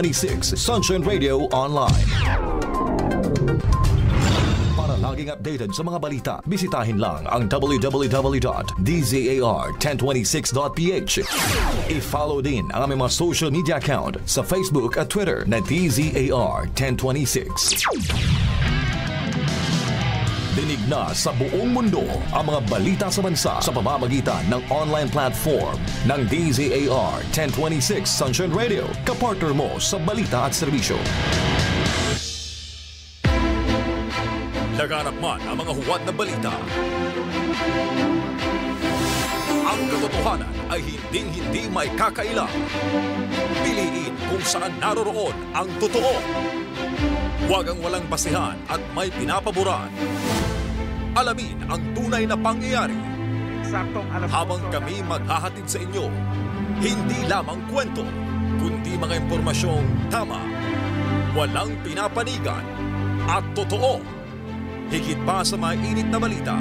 26 Sunshine Radio Online. Para laging updated sa mga balita, bisitahin lang ang www.dzar1026.ph. I-follow din ang aming mga social media account sa Facebook at Twitter na DZAR1026. Dinig na sa buong mundo ang mga balita sa bansa sa pamamagitan ng online platform ng DZAR 1026 Sunshine Radio. Kapartner mo sa balita at serbisyo. Laganap man ang mga huwad na balita. Ang katotohanan ay hinding-hindi may kakailang. Piliin kung saan naroroon ang totoo. Huwag ang walang basihan at may pinapaboran. Alamin ang tunay na pangyayari habang kami maghahatid sa inyo. Hindi lamang kwento, kundi mga impormasyong tama, walang pinapanigan at totoo. Higit pa sa mga init na balita.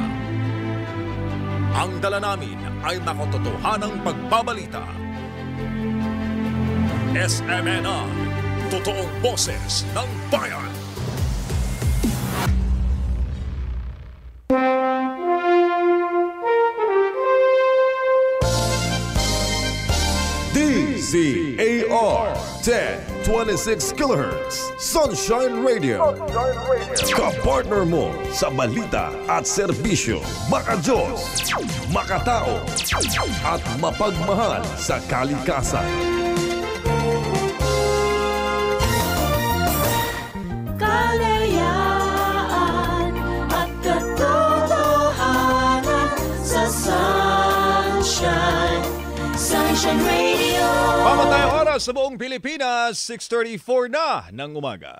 Ang dala namin ay makatotohanang pagbabalita. SMNR, totoong boses ng bayan. DZAR 1026 kHz Sunshine Radio. Kapartner mo sa balita at serbisyo. Makajos, makatao, at mapagmahal sa kalikasan. kalayaan Sunshine, Sunshine Radio. Pamatayang oras sa buong Pilipinas, 6.34 na ng umaga.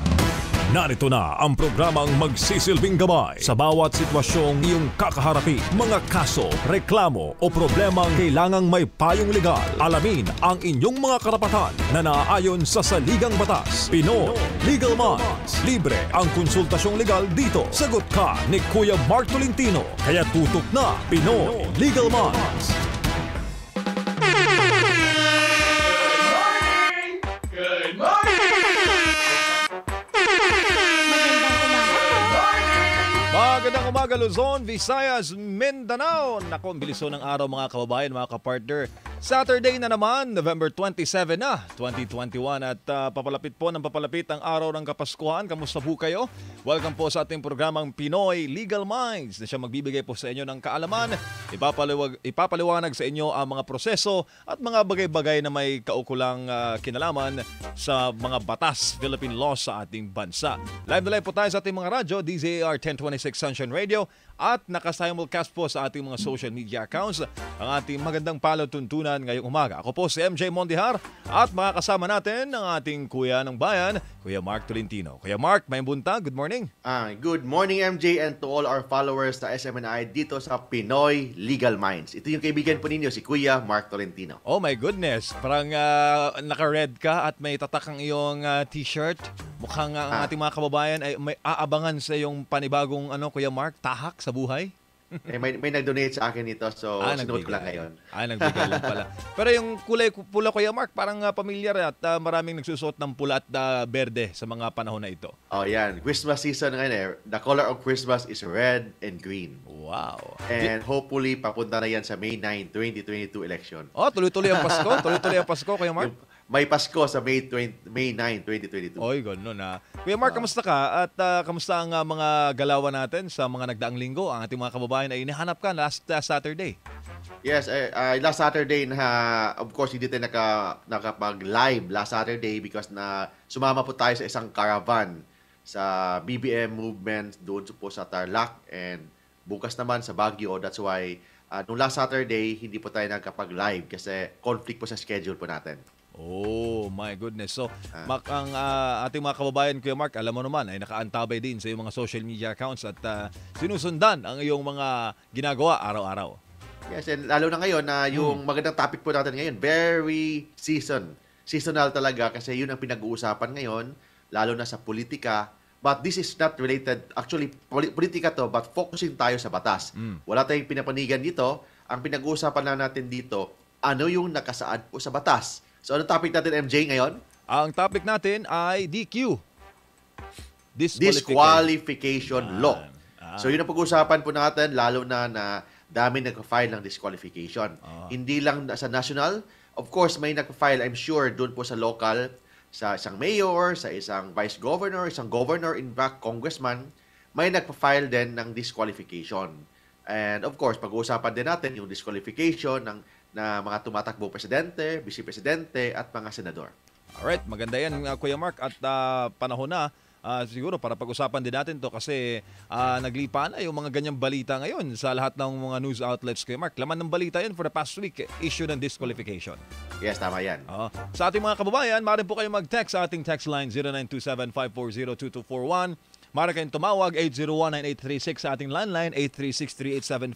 Narito na ang programang magsisilbing gabay sa bawat sitwasyong iyong kakaharapin. Mga kaso, reklamo o problemang kailangang may payong legal. Alamin ang inyong mga karapatan na naaayon sa saligang batas. Pinoy Legal Minds. Libre ang konsultasyong legal dito. Sagot ka ni Kuya Mark Tolentino. Kaya tutok na Pinoy Legal Minds. Magandang umaga Luzon, Visayas, Mindanao. Nako, ang bilis ng araw mga kababayan, mga kapartner. Saturday na naman, November 27 na, 2021 at ah, papalapit po ng papalapit ang araw ng Kapaskuhan. Kamusta po kayo? Welcome po sa ating programang Pinoy Legal Minds na siya magbibigay po sa inyo ng kaalaman, ipapaliwag, ipapaliwanag sa inyo ang mga proseso at mga bagay-bagay na may kaukulang ah, kinalaman sa mga batas, Philippine laws sa ating bansa. Live na live po tayo sa ating mga radyo, DZAR 1026 Sunshine Radio at nakasimulcast po sa ating mga social media accounts ang ating magandang palatuntunan ngayong umaga. Ako po si MJ Mondihar at makakasama natin ang ating kuya ng bayan, Kuya Mark Tolentino. Kuya Mark, may bunta, good morning. Ah, good morning MJ and to all our followers sa SMNI dito sa Pinoy Legal Minds. Ito yung kaibigan po ninyo, si Kuya Mark Tolentino. Oh my goodness, parang ah, naka-red ka at may tatak ang iyong ah, t-shirt. Mukhang ah, ang Ah. ating mga kababayan ay may aabangan sa iyong panibagong ano Kuya Mark, tahak sa buhay. eh, may, may nag-donate sa akin nito, so sinuot ko lang ngayon. Ah, nagbigay lang pala. Pero yung kulay pula Kuya Mark, parang ah, pamilyar at ah, maraming nagsusuot ng pula at ah, berde sa mga panahon na ito. Oh, yan. Christmas season ngayon eh. The color of Christmas is red and green. Wow. And hopefully, papunta na yan sa May 9, 2022 election. Oh, tuloy-tuloy ang Pasko. Tuloy-tuloy ang Pasko, Kuya Mark. Yung- may Pasko sa May, 20, May 9, 2022. Oy, ganun na. Kuya Mark, kamusta ka? At ah, kamusta ang ah, mga galawan natin sa mga nagdaang linggo? Ang ating mga kababayan ay hinahanap ka last ah, Saturday. Yes, eh, uh, last Saturday na of course hindi tayo naka nakapag-live last Saturday because na sumama po tayo sa isang caravan sa BBM movement doon po sa Tarlac and bukas naman sa Baguio. That's why uh, nung last Saturday hindi po tayo nagkapag-live kasi conflict po sa schedule po natin. Oh, my goodness. So, Ah. mak ang ah, ating mga kababayan, Kuya Mark, alam mo naman, ay nakaantabay din sa iyong mga social media accounts at ah, sinusundan ang iyong mga ginagawa araw-araw. Yes, and lalo na ngayon na yung magandang topic po natin ngayon, very season. Seasonal talaga kasi yun ang pinag-uusapan ngayon, lalo na sa politika. But this is not related, actually, poli- politika to, but focusing tayo sa batas. Mm. Wala tayong pinapanigan dito. Ang pinag-uusapan na natin dito, ano yung nakasaad po sa batas. So, ano topic natin, MJ, ngayon? Ang topic natin ay DQ. disqualification law. Ah. So yun ang pag-uusapan po natin lalo na na dami nag-file ng disqualification. Ah. Hindi lang sa national, of course may nag-file I'm sure doon po sa local sa isang mayor, sa isang vice governor, isang governor in fact congressman, may nagpa-file din ng disqualification. And of course, pag-uusapan din natin yung disqualification ng na mga tumatakbong presidente, vice presidente at mga senador. Alright, maganda yan uh, Kuya Mark at uh, panahon na uh, siguro para pag-usapan din natin to kasi uh, naglipa na yung mga ganyang balita ngayon sa lahat ng mga news outlets Kuya Mark. Laman ng balita yun for the past week, eh, issue ng disqualification. Yes, tama yan. Oo. Sa ating mga kababayan, maaari po kayo mag-text sa ating text line 0927-540-2241. Maaari kayong tumawag 801-9836 sa ating landline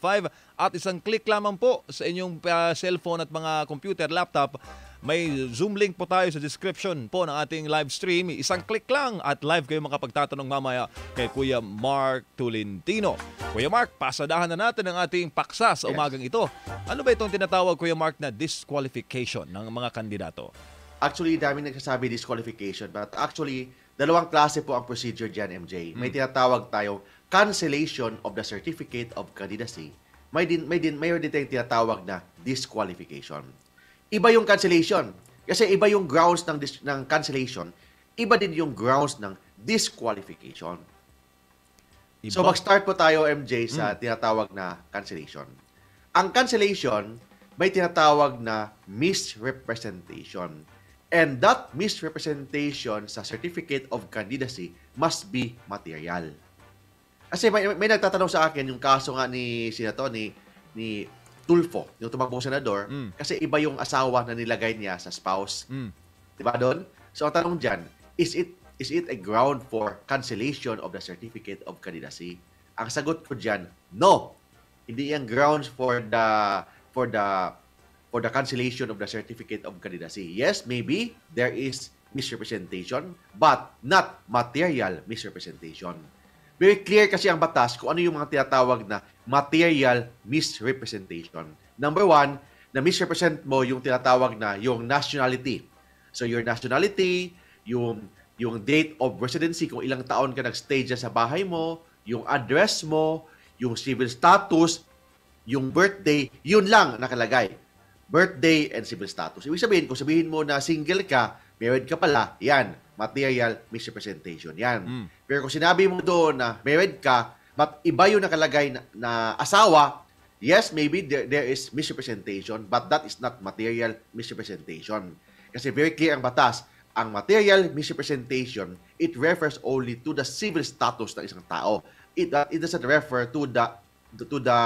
8363875 at isang click lamang po sa inyong uh, cellphone at mga computer, laptop may Zoom link po tayo sa description po ng ating live stream. Isang click lang at live kayo makapagtatanong mamaya kay Kuya Mark Tolentino. Kuya Mark, pasadahan na natin ang ating paksa sa umagang ito. Ano ba itong tinatawag, Kuya Mark, na disqualification ng mga kandidato? Actually, daming nagsasabi disqualification. But actually, dalawang klase po ang procedure dyan, MJ. May tinatawag tayong cancellation of the certificate of candidacy. May din may din mayor din tayong tinatawag na disqualification. Iba yung cancellation. Kasi iba yung grounds ng dis- ng cancellation, iba din yung grounds ng disqualification. Iba? So mag-start po tayo MJ sa tinatawag na cancellation. Ang cancellation may tinatawag na misrepresentation. And that misrepresentation sa certificate of candidacy must be material. Kasi may, may nagtatanong sa akin yung kaso nga ni sino to, ni ni Tulfo, yung tumakbong senador, Mm. kasi iba yung asawa na nilagay niya sa spouse. Mm. Di ba doon? So ang tanong dyan, is it is it a ground for cancellation of the certificate of candidacy? Ang sagot ko dyan, no. Hindi yan grounds for the for the for the cancellation of the certificate of candidacy. Yes, maybe there is misrepresentation, but not material misrepresentation. Very clear kasi ang batas kung ano yung mga tinatawag na material misrepresentation. Number one, na misrepresent mo yung tinatawag na yung nationality. So your nationality, yung yung date of residency, kung ilang taon ka nag-stay dyan sa bahay mo, yung address mo, yung civil status, yung birthday, yun lang nakalagay. Birthday and civil status. Ibig sabihin, kung sabihin mo na single ka, married ka pala, yan, material misrepresentation. Yan. Mm. Pero kung sinabi mo doon na married ka, but iba yung nakalagay na, na asawa, yes, maybe there, there is misrepresentation, but that is not material misrepresentation. Kasi very clear ang batas, ang material misrepresentation, it refers only to the civil status ng isang tao. It, uh, it doesn't refer to the to the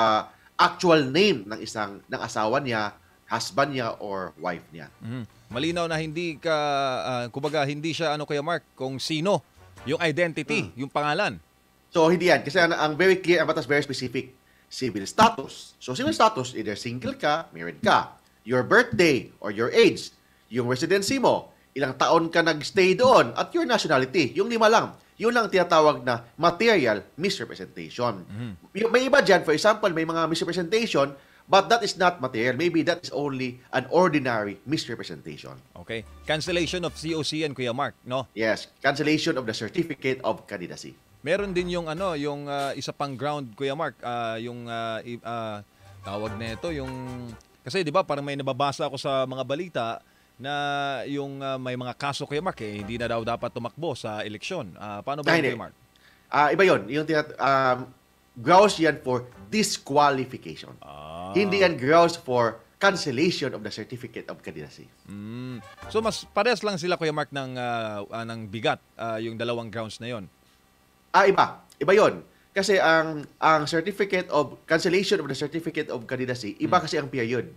actual name ng isang ng asawa niya, husband niya or wife niya. Mhm. Malinaw na hindi ka, ah, kumbaga hindi siya ano Kuya Mark, kung sino, yung identity, yung pangalan. So, hindi yan. Kasi ang, ang very clear, ang batas very specific. Civil status. So, civil status, either single ka, married ka. Your birthday or your age. Yung residency mo. Ilang taon ka nag-stay doon. At your nationality. Yung lima lang. Yun lang tinatawag na material misrepresentation. Yung- May iba dyan, for example, may mga misrepresentation, but that is not material. Maybe that is only an ordinary misrepresentation. Okay? Cancellation of COC yan Kuya Mark, no? Yes, cancellation of the certificate of candidacy. Meron din yung ano, yung ah, isa pang ground Kuya Mark, ah, yung i- ah, tawag nito yung kasi 'di ba parang may nababasa ako sa mga balita na yung ah, may mga kaso Kuya Mark eh, hindi na daw dapat tumakbo sa eleksyon. Ah, paano ba yun. Kuya Mark? Ah, iba 'yon. Yung um, grounds yan for disqualification. Ah. Hindi yan grounds for cancellation of the certificate of candidacy. Mm. So mas pares lang sila Kuya Mark ng ah, ah, ng bigat ah, yung dalawang grounds na yon. Ah, iba. Iba 'yon. Kasi ang ang certificate of cancellation of the certificate of candidacy, iba kasi ang period.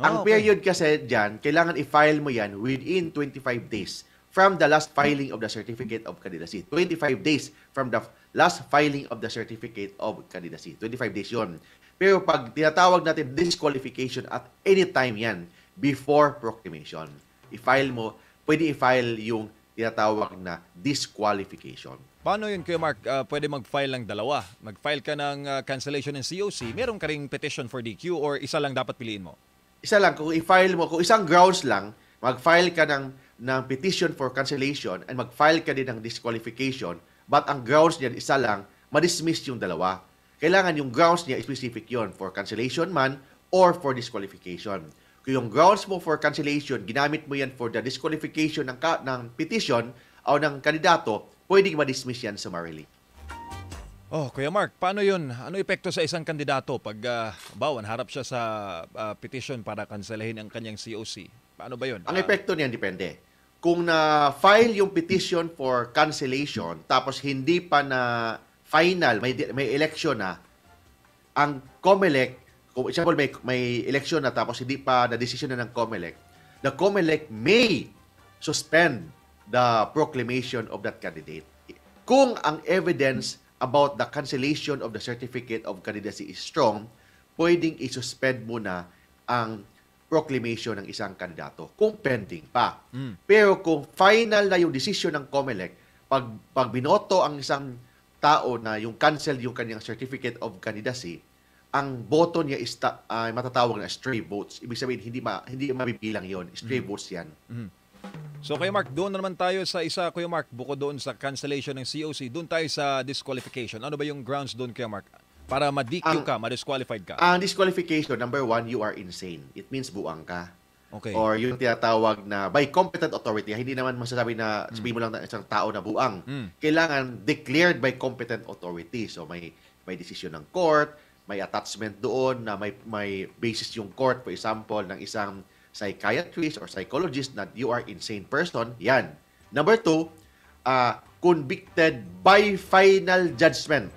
Ah, ang okay. period kasi diyan, kailangan i-file mo yan within 25 days from the last filing of the certificate of candidacy. 25 days from the last filing of the certificate of candidacy. 25 days 'yon. Pero pag tinatawag natin disqualification at any time yan before proclamation, i-file mo, pwede i-file yung tinatawag na disqualification. Paano yun Kuya Mark? Ah, pwede mag-file ng dalawa. Mag-file ka ng ah, cancellation ng COC, meron ka ring petition for DQ or isa lang dapat piliin mo? Isa lang, kung i-file mo, kung isang grounds lang, mag-file ka ng ng petition for cancellation and mag-file ka din ng disqualification, but ang grounds niya isa lang, madismiss yung dalawa. Kailangan yung grounds niya specific yon for cancellation man or for disqualification. Kung yung grounds mo for cancellation, ginamit mo yan for the disqualification ng, ka- ng petition o ng kandidato, pwedeng madismiss yan summarily. Oh, Kuya Mark, paano yun? Ano epekto sa isang kandidato pag uh, bawan, harap siya sa ah, petition para kanselahin ang kanyang COC? Paano ba yun? Ang Ah, epekto niyan depende. Kung na-file yung petition for cancellation tapos hindi pa na final, may may election na, ang COMELEC, kung example may may election na tapos hindi pa na decision na ng COMELEC, the COMELEC may suspend the proclamation of that candidate. Kung ang evidence about the cancellation of the certificate of candidacy is strong, pwedeng i-suspend muna ang proclamation ng isang kandidato kung pending pa. Pero kung final na yung decision ng COMELEC, pag, pag binoto ang isang tao na yung cancel yung kanyang certificate of candidacy, ang boto niya is ta- ay matatawag na stray votes. Ibig sabihin, hindi, ma, hindi mabibilang yon Stray votes yan. So Kuya Mark, doon na naman tayo sa isa, Kuya Mark, bukod doon sa cancellation ng COC, doon tayo sa disqualification. Ano ba yung grounds doon, Kuya Mark? Para ma-DQ Ang- ka, ma-disqualified ka. Ang disqualification, number one, you are insane. It means buang ka. Okay. Or yung tinatawag na by competent authority, hindi naman masasabi na sabihin mo lang na isang tao na buang. Mm. Kailangan declared by competent authority. So may may decision ng court, may attachment doon na may may basis yung court for example ng isang psychiatrist or psychologist that you are insane person. Yan. Number two, uh, convicted by final judgment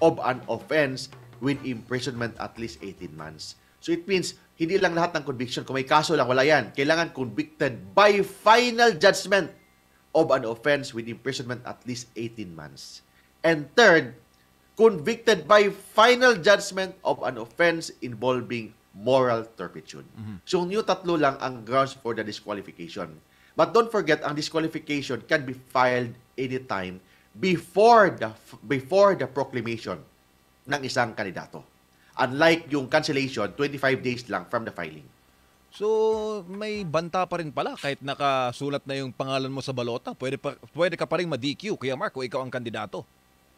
of an offense with imprisonment at least 18 months. So it means, hindi lang lahat ng conviction. Kung may kaso lang, wala yan. Kailangan convicted by final judgment of an offense with imprisonment at least 18 months. And third, convicted by final judgment of an offense involving moral turpitude. So yung tatlo lang ang grounds for the disqualification. But don't forget, ang disqualification can be filed anytime before the before the proclamation ng isang kandidato. Unlike yung cancellation, 25 days lang from the filing. So, may banta pa rin pala kahit nakasulat na yung pangalan mo sa balota. Pwede, pa, pwede ka pa rin ma-DQ, Kuya Mark, kung ikaw ang kandidato.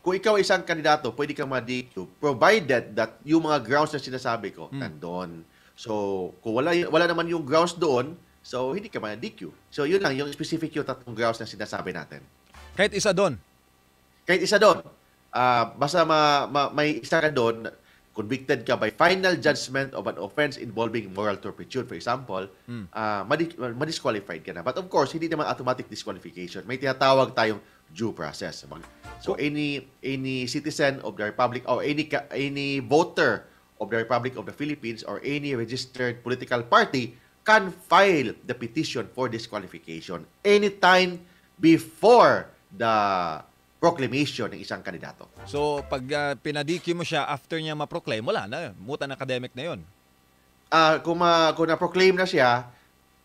Kung ikaw isang kandidato, pwede kang ma-DQ provided that yung mga grounds na sinasabi ko nandun. So, kung wala wala naman yung grounds doon, so hindi ka ma-DQ. So, yun lang yung specific yung tatlong grounds na sinasabi natin. Kahit isa doon. Kahit isa doon, ah, basta ma, ma- may isa ka doon, convicted ka by final judgment of an offense involving moral turpitude, for example, ah, madi- ma-disqualified ka na. But of course, hindi naman automatic disqualification. May tinatawag tayong due process. So any any citizen of the Republic or any any voter of the Republic of the Philippines or any registered political party can file the petition for disqualification anytime before the proclamation ng isang kandidato. So, pag uh, pinadiki mo siya after niya ma-proclaim, wala na. Mutan academic na yon. Ah, kung ma, kung na-proclaim na siya,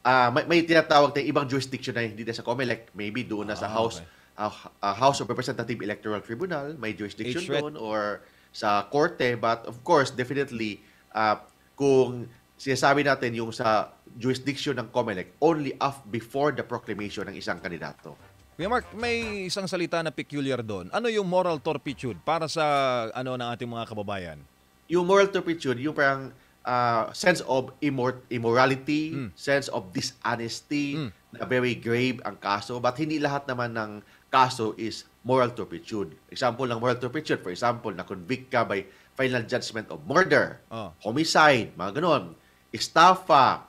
ah, may, may tinatawag tayong ibang jurisdiction na hindi na sa COMELEC, maybe doon na sa Ah, House okay. ah, ah, House of Representative Electoral Tribunal, may jurisdiction HRET. doon or sa korte, but of course, definitely ah, kung sinasabi natin yung sa jurisdiction ng COMELEC only af before the proclamation ng isang kandidato. Kuya Mark, may isang salita na peculiar doon. Ano yung moral turpitude para sa ano ng ating mga kababayan? yung moral turpitude, yung parang ah, sense of immor- immorality, Mm. sense of dishonesty, Mm. na very grave ang kaso. But hindi lahat naman ng kaso is moral turpitude. Example ng moral turpitude, for example, na convict ka by final judgment of murder, Oh. homicide, mga ganon, estafa,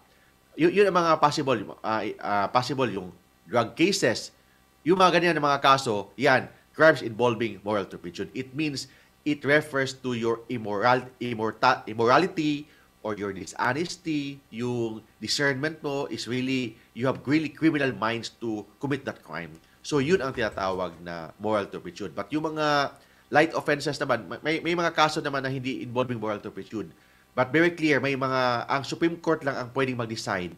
yun, yun ang mga possible, ah, ah, possible yung drug cases. Yung mga ganyan na mga kaso, yan, crimes involving moral turpitude. It means it refers to your immoral, immorta, immorality or your dishonesty, yung discernment mo is really, you have really criminal minds to commit that crime. So yun ang tinatawag na moral turpitude. But yung mga light offenses naman, may, may mga kaso naman na hindi involving moral turpitude. But very clear, may mga, ang Supreme Court lang ang pwedeng mag-decide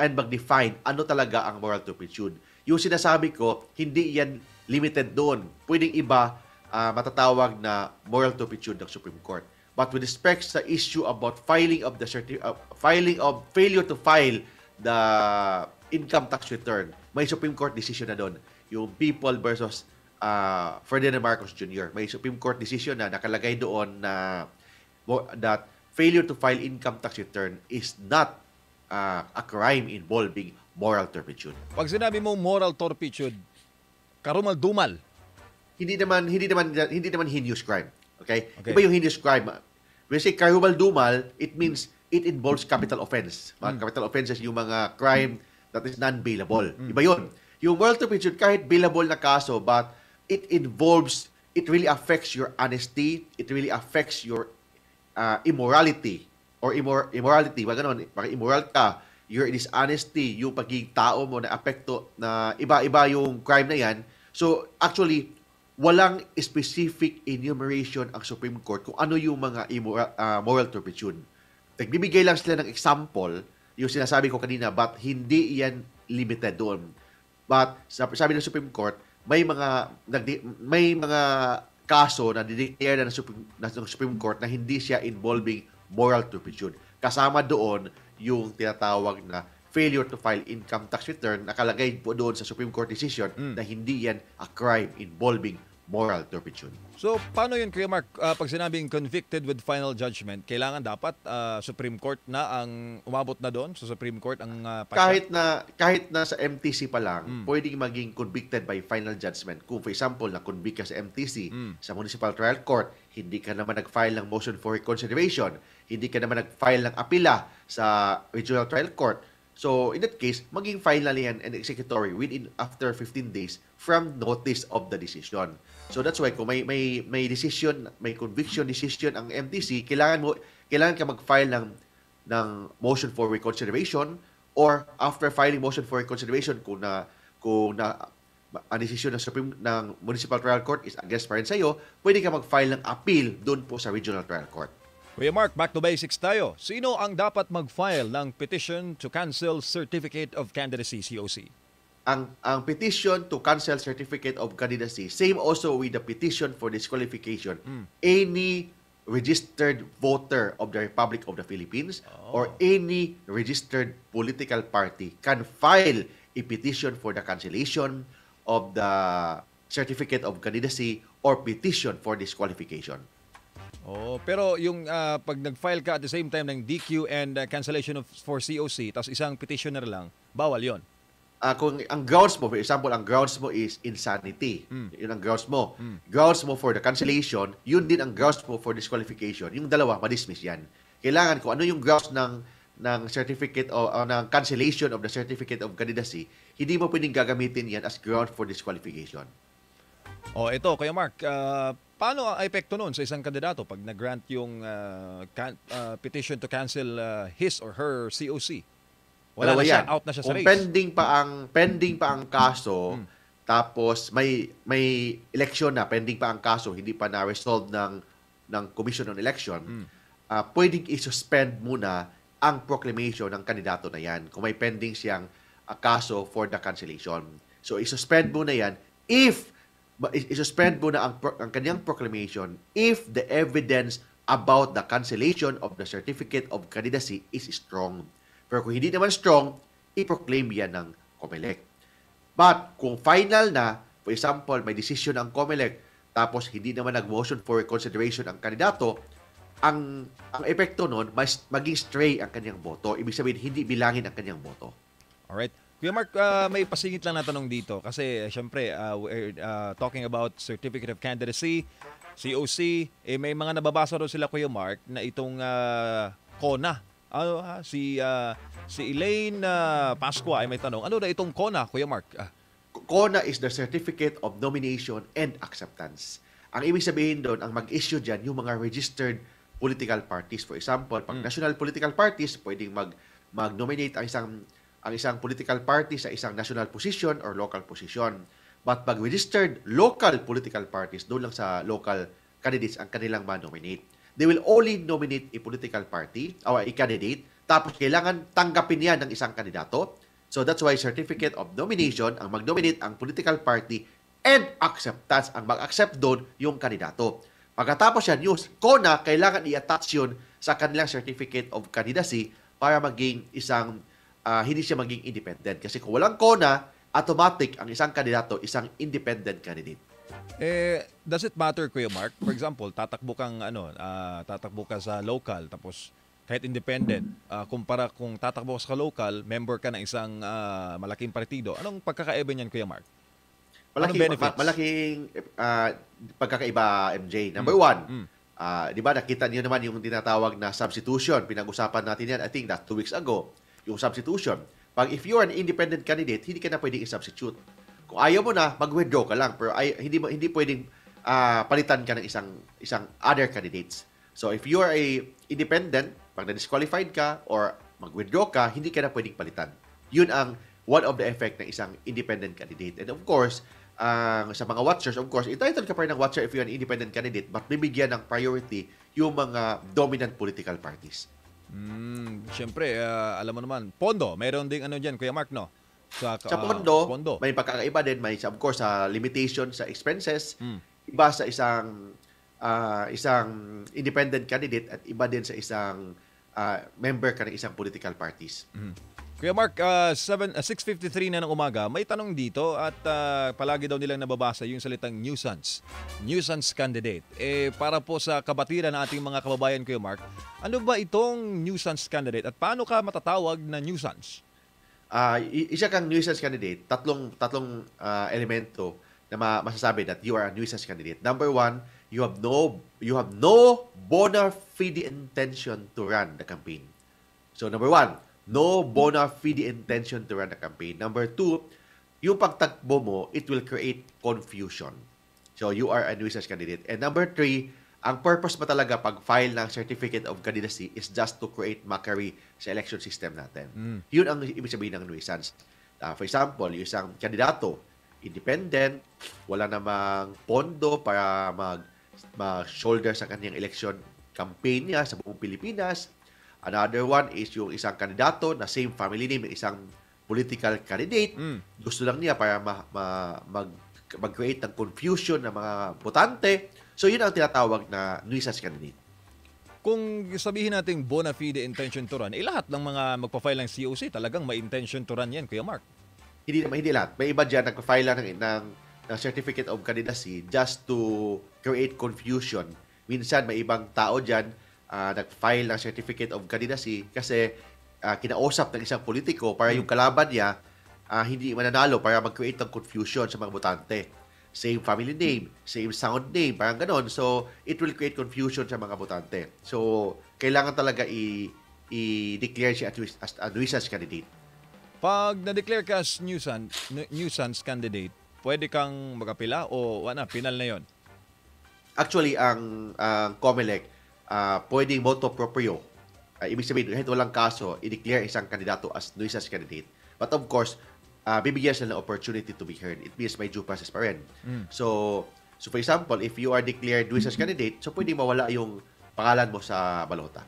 and mag-define ano talaga ang moral turpitude. Yung sinasabi ko, hindi yan limited doon. Pwedeng iba ah, matatawag na moral turpitude ng Supreme Court. But with respect sa issue about filing of the certi- uh, filing of failure to file the income tax return, may Supreme Court decision na doon. Yung People versus uh, Ferdinand Marcos Jr. May Supreme Court decision na nakalagay doon na that failure to file income tax return is not uh, a crime involving moral turpitude. Pag sinabi mo moral turpitude, karumal-dumal. Hindi naman hindi naman hindi naman heinous crime. Okay? Okay. Iba yung heinous crime. When say karubal dumal, it means it involves capital offense. Mga capital offenses yung mga crime that is non-bailable. Iba yun. Yung moral turpitude, kahit bailable na kaso, but it involves, it really affects your honesty, it really affects your uh, immorality or immor- immorality, wag ganun, pag immoral ka, your dishonesty, yung pagiging tao mo na apekto na iba-iba yung crime na yan. So, actually, walang specific enumeration ang Supreme Court kung ano yung mga immoral, ah, moral turpitude. Nagbibigay lang sila ng example, yung sinasabi ko kanina, but hindi yan limited doon. But sa- sabi ng Supreme Court, may mga may mga kaso na dideclare na ng Supreme, ng Supreme Court na hindi siya involving moral turpitude. Kasama doon yung tinatawag na failure to file income tax return nakalagay po doon sa Supreme Court decision na hindi yan a crime involving moral turpitude. So, paano yun, Kuya Mark? Ah, pag sinabing convicted with final judgment, kailangan dapat ah, Supreme Court na ang umabot na doon sa Supreme Court ang uh, kahit na kahit na sa MTC pa lang, pwedeng maging convicted by final judgment. Kung for example, na convict ka sa MTC, sa Municipal Trial Court, hindi ka naman nag-file ng motion for reconsideration, hindi ka naman nag-file ng apila sa Regional Trial Court. So, in that case, maging final yan and executory within after 15 days from notice of the decision. So that's why kung may may may decision, may conviction decision ang MTC, kailangan mo kailangan ka mag-file ng ng motion for reconsideration or after filing motion for reconsideration kung na kung na ang desisyon ng Supreme ng Municipal Trial Court is against pa rin sa iyo, pwede ka mag-file ng appeal doon po sa Regional Trial Court. Kuya Mark, back to basics tayo. Sino ang dapat mag-file ng petition to cancel Certificate of Candidacy, COC? Ang ang petition to cancel certificate of candidacy, same also with the petition for disqualification. Any registered voter of the Republic of the Philippines or any registered political party can file a petition for the cancellation of the certificate of candidacy or petition for disqualification. Oh, pero yung ah, pag nag-file ka at the same time ng DQ and ah, cancellation of for COC, tapos isang petitioner lang, bawal 'yon. Ah, kung ang grounds mo, for example, ang grounds mo is insanity. Yun ang grounds mo. Grounds mo for the cancellation, yun din ang grounds mo for disqualification. Yung dalawa, madismiss yan. Kailangan kung ano yung grounds ng ng certificate o o ng cancellation of the certificate of candidacy, hindi mo pwedeng gagamitin yan as ground for disqualification. Oh, ito, Kuya Mark, ah, paano ang epekto noon sa isang kandidato pag nag-grant yung ah, can- ah, petition to cancel ah, his or her COC? Wala Dalawa na siya, yan. out na siya sa Kung race. pending pa ang pending pa ang kaso, Hmm. tapos may may election na, pending pa ang kaso, hindi pa na resolve ng ng Commission on Election, Hmm. ah, pwedeng i-suspend muna ang proclamation ng kandidato na yan kung may pending siyang ah, kaso for the cancellation. So i-suspend muna yan if i-suspend muna ang, ang kanyang proclamation if the evidence about the cancellation of the certificate of candidacy is strong. Pero kung hindi naman strong, i-proclaim yan ng COMELEC. But kung final na, for example, may decision ang COMELEC, tapos hindi naman nag-motion for reconsideration ang kandidato, ang ang epekto nun, mas maging stray ang kanyang boto. Ibig sabihin, hindi bilangin ang kanyang boto. Alright. Kuya Mark, ah, may pasingit lang na tanong dito kasi syempre ah, we're ah, talking about Certificate of Candidacy, COC, eh, may mga nababasa rin sila Kuya Mark na itong ah, CONA. Ano, ah, si ah, si Elaine ah, Pascua ay may tanong. Ano na itong CONA, Kuya Mark? Ah, CONA is the Certificate of Nomination and Acceptance. Ang ibig sabihin doon, ang mag-issue dyan, yung mga registered political parties. For example, pag national political parties, pwedeng mag, mag-nominate ang isang, ang isang political party sa isang national position or local position. But pag registered local political parties, doon lang sa local candidates ang kanilang ma-nominate. They will only nominate a political party or a candidate, tapos kailangan tanggapin yan ng isang kandidato. So that's why certificate of nomination ang mag-nominate ang political party and acceptance ang mag-accept doon yung kandidato. Pagkatapos yan, yung CONA, kailangan i-attach yun sa kanilang certificate of candidacy para maging isang ah, hindi siya maging independent. Kasi kung walang CONA, automatic ang isang kandidato, isang independent candidate. Eh, does it matter, Kuya Mark? For example, tatakbo kang ano, ah, tatakbo ka sa local, tapos kahit independent, ah, kumpara kung tatakbo ka sa local, member ka ng isang ah, malaking partido. Anong pagkakaiba niyan, Kuya Mark? Anong Malaki, benefits? ma- malaking ah, pagkakaiba, MJ. Number one, Mm. ah, di ba nakita niyo naman yung tinatawag na substitution. Pinag-usapan natin yan, I think that two weeks ago, yung substitution. Pag if you're an independent candidate, hindi ka na pwedeng i-substitute. Kung ayaw mo na, mag-withdraw ka lang. Pero ay, hindi, hindi pwedeng ah, palitan ka ng isang, isang other candidates. So if you are a independent, pag na-disqualified ka or mag-withdraw ka, hindi ka na pwedeng palitan. Yun ang one of the effect ng isang independent candidate. And of course, ang sa mga watchers, of course, entitled ka pa rin ng watcher if you're an independent candidate, but bibigyan ng priority yung mga dominant political parties. Hmm, Siyempre, ah, alam mo naman, pondo, mayroon ding ano dyan, Kuya Mark, no? Sa, Sa ah, pondo, pondo. may pagkakaiba din, may of course sa limitation sa expenses, Mm. iba sa isang ah, isang independent candidate at iba din sa isang ah, member ka ng isang political parties. Kuya Mark, ah, seven- ah, 6.53 na ng umaga, may tanong dito at ah, palagi daw nilang nababasa yung salitang nuisance. Nuisance candidate. Eh, para po sa kabatiran ng ating mga kababayan, Kuya Mark, ano ba itong nuisance candidate at paano ka matatawag na nuisance? I- isa kang nuisance candidate, tatlong tatlong ah, elemento na ma- masasabi that you are a nuisance candidate. Number one, you have no you have no bona fide intention to run the campaign. So number one, no bona fide intention to run the campaign. Number two, yung pagtakbo mo, it will create confusion. So you are a nuisance candidate. And number three, ang purpose mo talaga pag file ng certificate of candidacy is just to create mockery sa election system natin. Yun ang ibig sabihin ng nuisance. Ah, for example, yung isang kandidato, independent, wala namang pondo para mag ma-shoulder sa kanyang election campaign niya sa buong Pilipinas. Another one is yung isang kandidato na same family name ng isang political candidate. Mm. Gusto lang niya para ma, ma- mag, mag-create ng confusion ng mga botante. So, yun ang tinatawag na nuisance candidate. Kung sabihin natin bona fide intention to run, eh lahat ng mga magpa-file ng COC talagang may intention to run yan, Kuya Mark. Hindi naman, hindi lahat. May iba dyan nagpa-file ng, ng, ng certificate of candidacy just to create confusion. Minsan, may ibang tao dyan ah, nag-file ng certificate of candidacy kasi ah, kinausap ng isang politiko para yung kalaban niya ah, hindi mananalo para mag-create ng confusion sa mga botante. Same family name, same sound name, parang ganon. So, it will create confusion sa mga botante. So, kailangan talaga i- i-declare siya as a nuisance candidate. Pag na-declare ka as nuisance, nu- nuisance candidate, pwede kang magapila o wala, pinal na yon. Actually, ang ang COMELEC, ah, pwedeng moto proprio. Ah, ibig sabihin, kahit walang kaso, i-declare isang kandidato as nuisance candidate. But of course, ah, bibigyan sila ng opportunity to be heard. It means may due process pa rin. So, so for example, if you are declared nuisance candidate, so pwedeng mawala yung pangalan mo sa balota.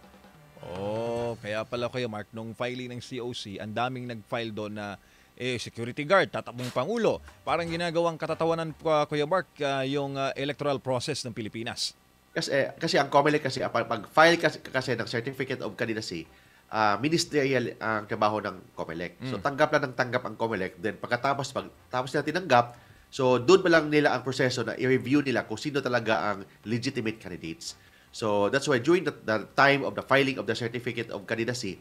Oh, kaya pala Kuya Mark, nung filing ng COC, ang daming nag-file doon na eh, security guard, tatakbong pangulo. Parang ginagawang katatawanan uh, Kuya Mark ah, yung ah, electoral process ng Pilipinas. Kasi, eh, kasi ang COMELEC kasi, ah, pag, pag file kasi, kasi ng Certificate of Candidacy, ah, ministerial ang trabaho ng COMELEC. So, tanggap lang ng tanggap ang COMELEC. Then, pagkatapos, pag, tapos nila tinanggap, so, doon pa lang nila ang proseso na i-review nila kung sino talaga ang legitimate candidates. So, that's why during the, the time of the filing of the Certificate of Candidacy,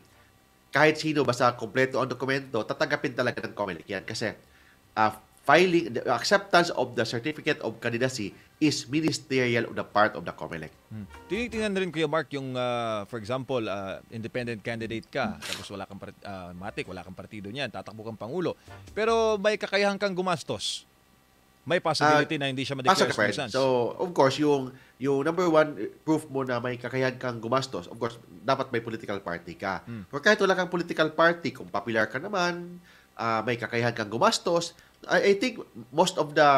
kahit sino basta kompleto ang dokumento, tatanggapin talaga ng COMELEC yan. Kasi, ah, filing, the acceptance of the Certificate of Candidacy is ministerial on the part of the COMELEC. Hmm. Tinitingnan rin Kuya Mark yung, ah, for example, ah, independent candidate ka, tapos wala kang, ah, matik, wala kang partido niyan, tatakbo kang pangulo. Pero may kakayahan kang gumastos. May possibility na hindi siya ma-declare as nuisance. So, of course, yung, yung number one eh, proof mo na may kakayahan kang gumastos, of course, dapat may political party ka. Hmm. Pero kahit wala kang political party, kung popular ka naman, ah, may kakayahan kang gumastos, I, I think most of the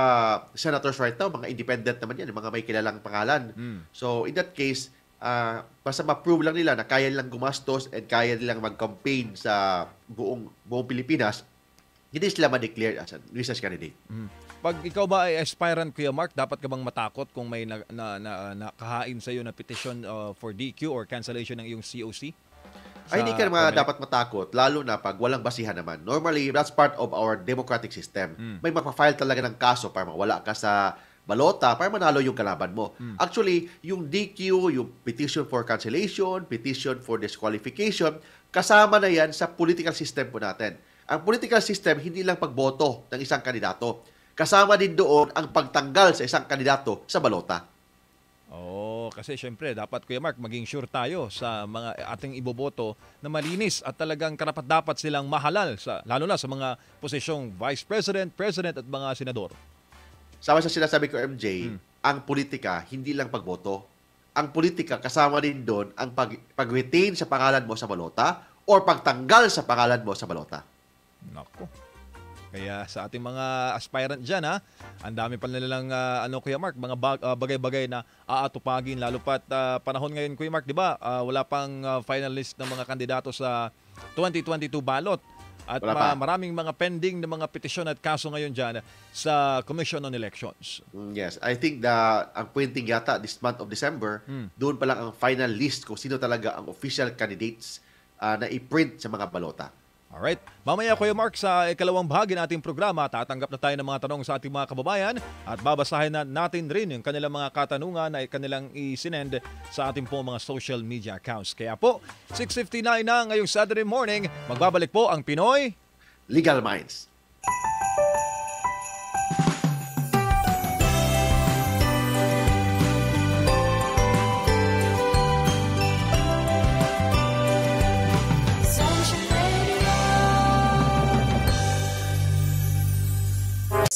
senators right now, mga independent naman yan, mga may kilalang pangalan. Hmm. So, in that case, ah, basta ma-prove lang nila na kaya nilang gumastos and kaya nilang mag-campaign sa buong buong Pilipinas, hindi sila ma-declare as a nuisance candidate. Mhm. Pag ikaw ba ay aspirant, Kuya Mark, dapat ka bang matakot kung may na, na, na, nakahain sa iyo na petition uh, for DQ or cancellation ng iyong COC? Ay, hindi ka Comelec. dapat matakot, lalo na pag walang basihan naman. Normally, that's part of our democratic system. Hmm. May mapafile talaga ng kaso para mawala ka sa balota, para manalo yung kalaban mo. Hmm. Actually, yung DQ, yung petition for cancellation, petition for disqualification, kasama na yan sa political system po natin. Ang political system, hindi lang pagboto ng isang kandidato. Kasama din doon ang pagtanggal sa isang kandidato sa balota. Oo, kasi syempre dapat Kuya Mark maging sure tayo sa mga ating iboboto na malinis at talagang karapat dapat silang mahalal sa lalo na sa mga posisyong Vice President, President at mga senador. Sama sa sinasabi ko, MJ, ang politika, hindi lang pagboto. Ang politika, kasama din doon ang pag, pag-retain sa pangalan mo sa balota or pagtanggal sa pangalan mo sa balota. Nako. Kaya sa ating mga aspirant dyan, ha, ang dami pa nilang, ah, ano, Kuya Mark, mga bag- ah, bagay-bagay na aatupagin. Lalo pat ah, panahon ngayon, Kuya Mark, di ba? ah, wala pang ah, final list ng mga kandidato sa 2022 ballot. At ma- maraming mga pending na mga petisyon at kaso ngayon dyan sa Commission on Elections. Mm, Yes, I think the ang pointing yata this month of December, doon pa lang ang final list kung sino talaga ang official candidates ah, na i-print sa mga balota. Alright. Mamaya Kuya Mark sa ikalawang bahagi ng ating programa, tatanggap na tayo ng mga tanong sa ating mga kababayan at babasahin na natin rin yung kanilang mga katanungan na kanilang isinend sa ating po mga social media accounts. Kaya po, 6.59 na ngayong Saturday morning, magbabalik po ang Pinoy Legal Minds.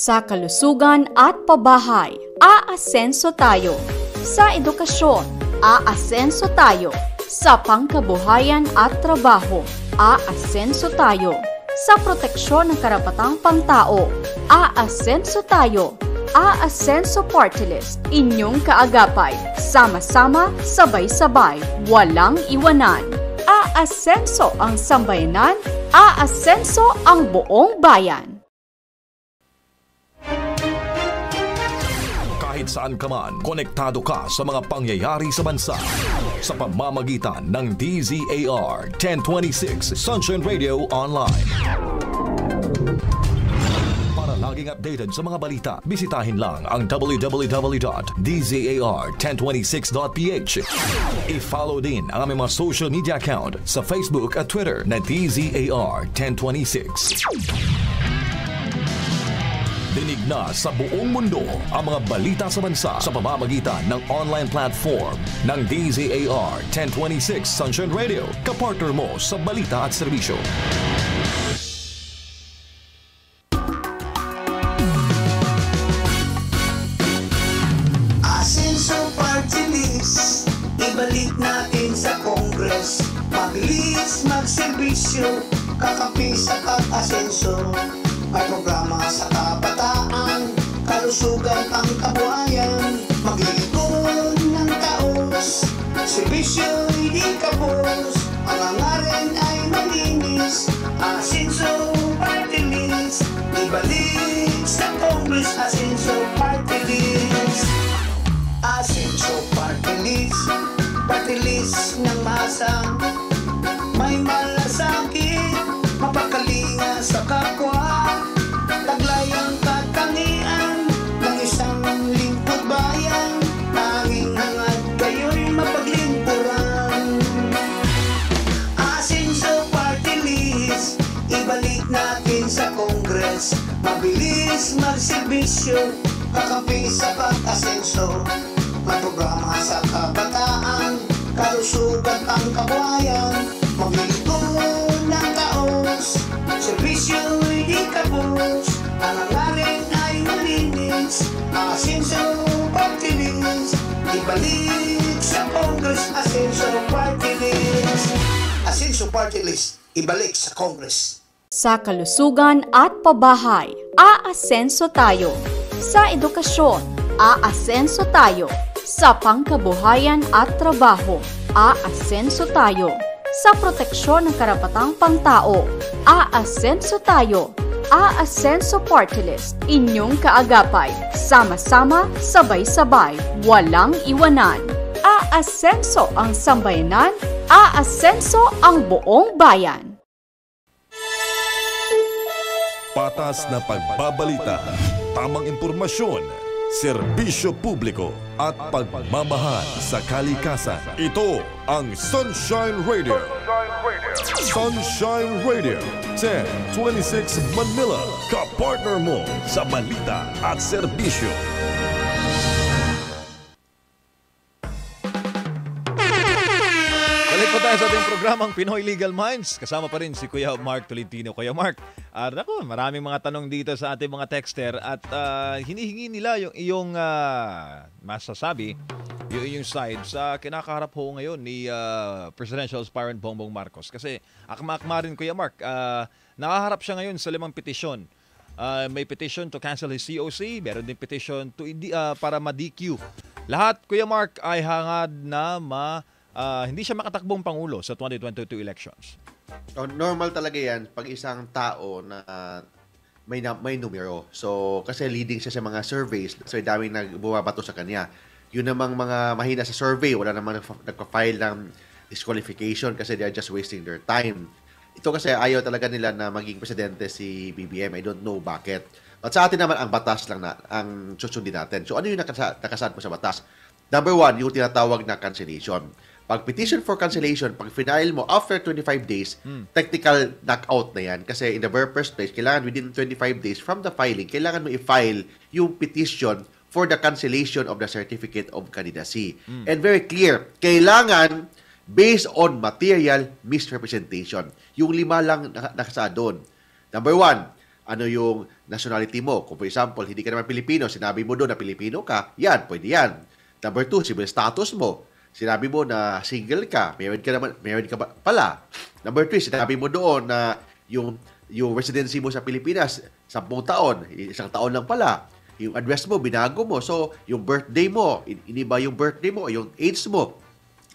Sa kalusugan at pabahay, aasenso tayo. Sa edukasyon, aasenso tayo. Sa pangkabuhayan at trabaho, aasenso tayo. Sa proteksyon ng karapatang pangtao, aasenso tayo. Aasenso Party List, inyong kaagapay. Sama-sama, sabay-sabay, walang iwanan. Aasenso ang sambayanan, aasenso ang buong bayan. Kahit saan ka man, konektado ka sa mga pangyayari sa bansa. Sa pamamagitan ng DZAR 1026 Sunshine Radio Online. Para laging updated sa mga balita, bisitahin lang ang www.dzar1026.ph. I-follow din ang aming mga social media account sa Facebook at Twitter na DZAR1026. Dinig na sa buong mundo ang mga balita sa bansa sa pamamagitan ng online platform ng DZAR 1026 Sunshine Radio. Kapartner mo sa balita at serbisyo. Asenso Party List Ibalik natin sa Congress Mabilis magserbisyo Kakampi sa pag-asenso May programa sa kabataan Kalusugan ang kabuhayan. Maglilingkod ng taos Serbisyo hindi kapos. Ang angarin ay malinis Asenso Party List. Ibalik sa Congress Asenso Party List. Asenso Party List Party List ng masa. May malasakit magserbisyo Kakampi sa pag-asenso. May programa sa kabataan. Kalusugan ang kabuhayan. Maglilingkod ng taos Serbisyo hindi kapos. Ang hangarin ay malinis Asenso Party List. Ibalik sa Congress. Asenso Party List. Asenso Party List. Ibalik sa Congress. Sa kalusugan at pabahay, aasenso tayo. Sa edukasyon, aasenso tayo. Sa pangkabuhayan at trabaho, aasenso tayo. Sa proteksyon ng karapatang pangtao, aasenso tayo. Aasenso Party List, inyong kaagapay. Sama-sama, sabay-sabay, walang iwanan. Aasenso ang sambayanan, aasenso ang buong bayan. Patas na pagbabalita, tamang impormasyon, serbisyo publiko at pagmamahal sa kalikasan. Ito ang Sunshine Radio. Sunshine Radio 1026 Manila. Kapartner mo sa balita at serbisyo. Tayo sa ating programang Pinoy Legal Minds. Kasama pa rin si Kuya Mark Tolentino. Kuya Mark, at ako, maraming mga tanong dito sa ating mga texter at ah, hinihingi nila yung iyong ah, masasabi, yung iyong side sa kinakaharap ho ngayon ni ah, Presidential Aspirant Bongbong Marcos. Kasi akma-akma rin Kuya Mark, ah, nakaharap siya ngayon sa limang petisyon. Ah, may petition to cancel his COC, meron din petition to ah, para ma-DQ. Lahat, Kuya Mark, ay hangad na ma ah, hindi siya makatakbong pangulo sa 2022 elections. Oh, normal talaga yan pag isang tao na may na, may numero. So, kasi leading siya sa mga surveys, so daming nagbumabato sa kanya. Yun namang mga mahina sa survey, wala namang nagpa-file ng disqualification kasi they're just wasting their time. Ito kasi ayaw talaga nila na maging presidente si BBM. I don't know bakit. At sa atin naman, ang batas lang na, ang susundin natin. So, ano yung nakasa, nakasaad mo sa batas? Number one, yung tinatawag na cancellation. Pag petition for cancellation, pag final mo after 25 days, technical knockout na yan. Kasi in the very first place, kailangan within 25 days from the filing, kailangan mo i-file yung petition for the cancellation of the certificate of candidacy. And very clear, kailangan based on material misrepresentation. Yung lima lang naka- nakasaad doon. Number one, ano yung nationality mo. Kung for example, hindi ka naman Pilipino, sinabi mo doon na Pilipino ka, yan, pwede yan. Number two, civil status mo. Sinabi mo na single ka, married ka naman, married ka ba pala. Number three, sinabi mo doon na yung yung residency mo sa Pilipinas, 10 taon, isang taon lang pala. Yung address mo, binago mo. So, yung birthday mo, in- iniba yung birthday mo, yung age mo.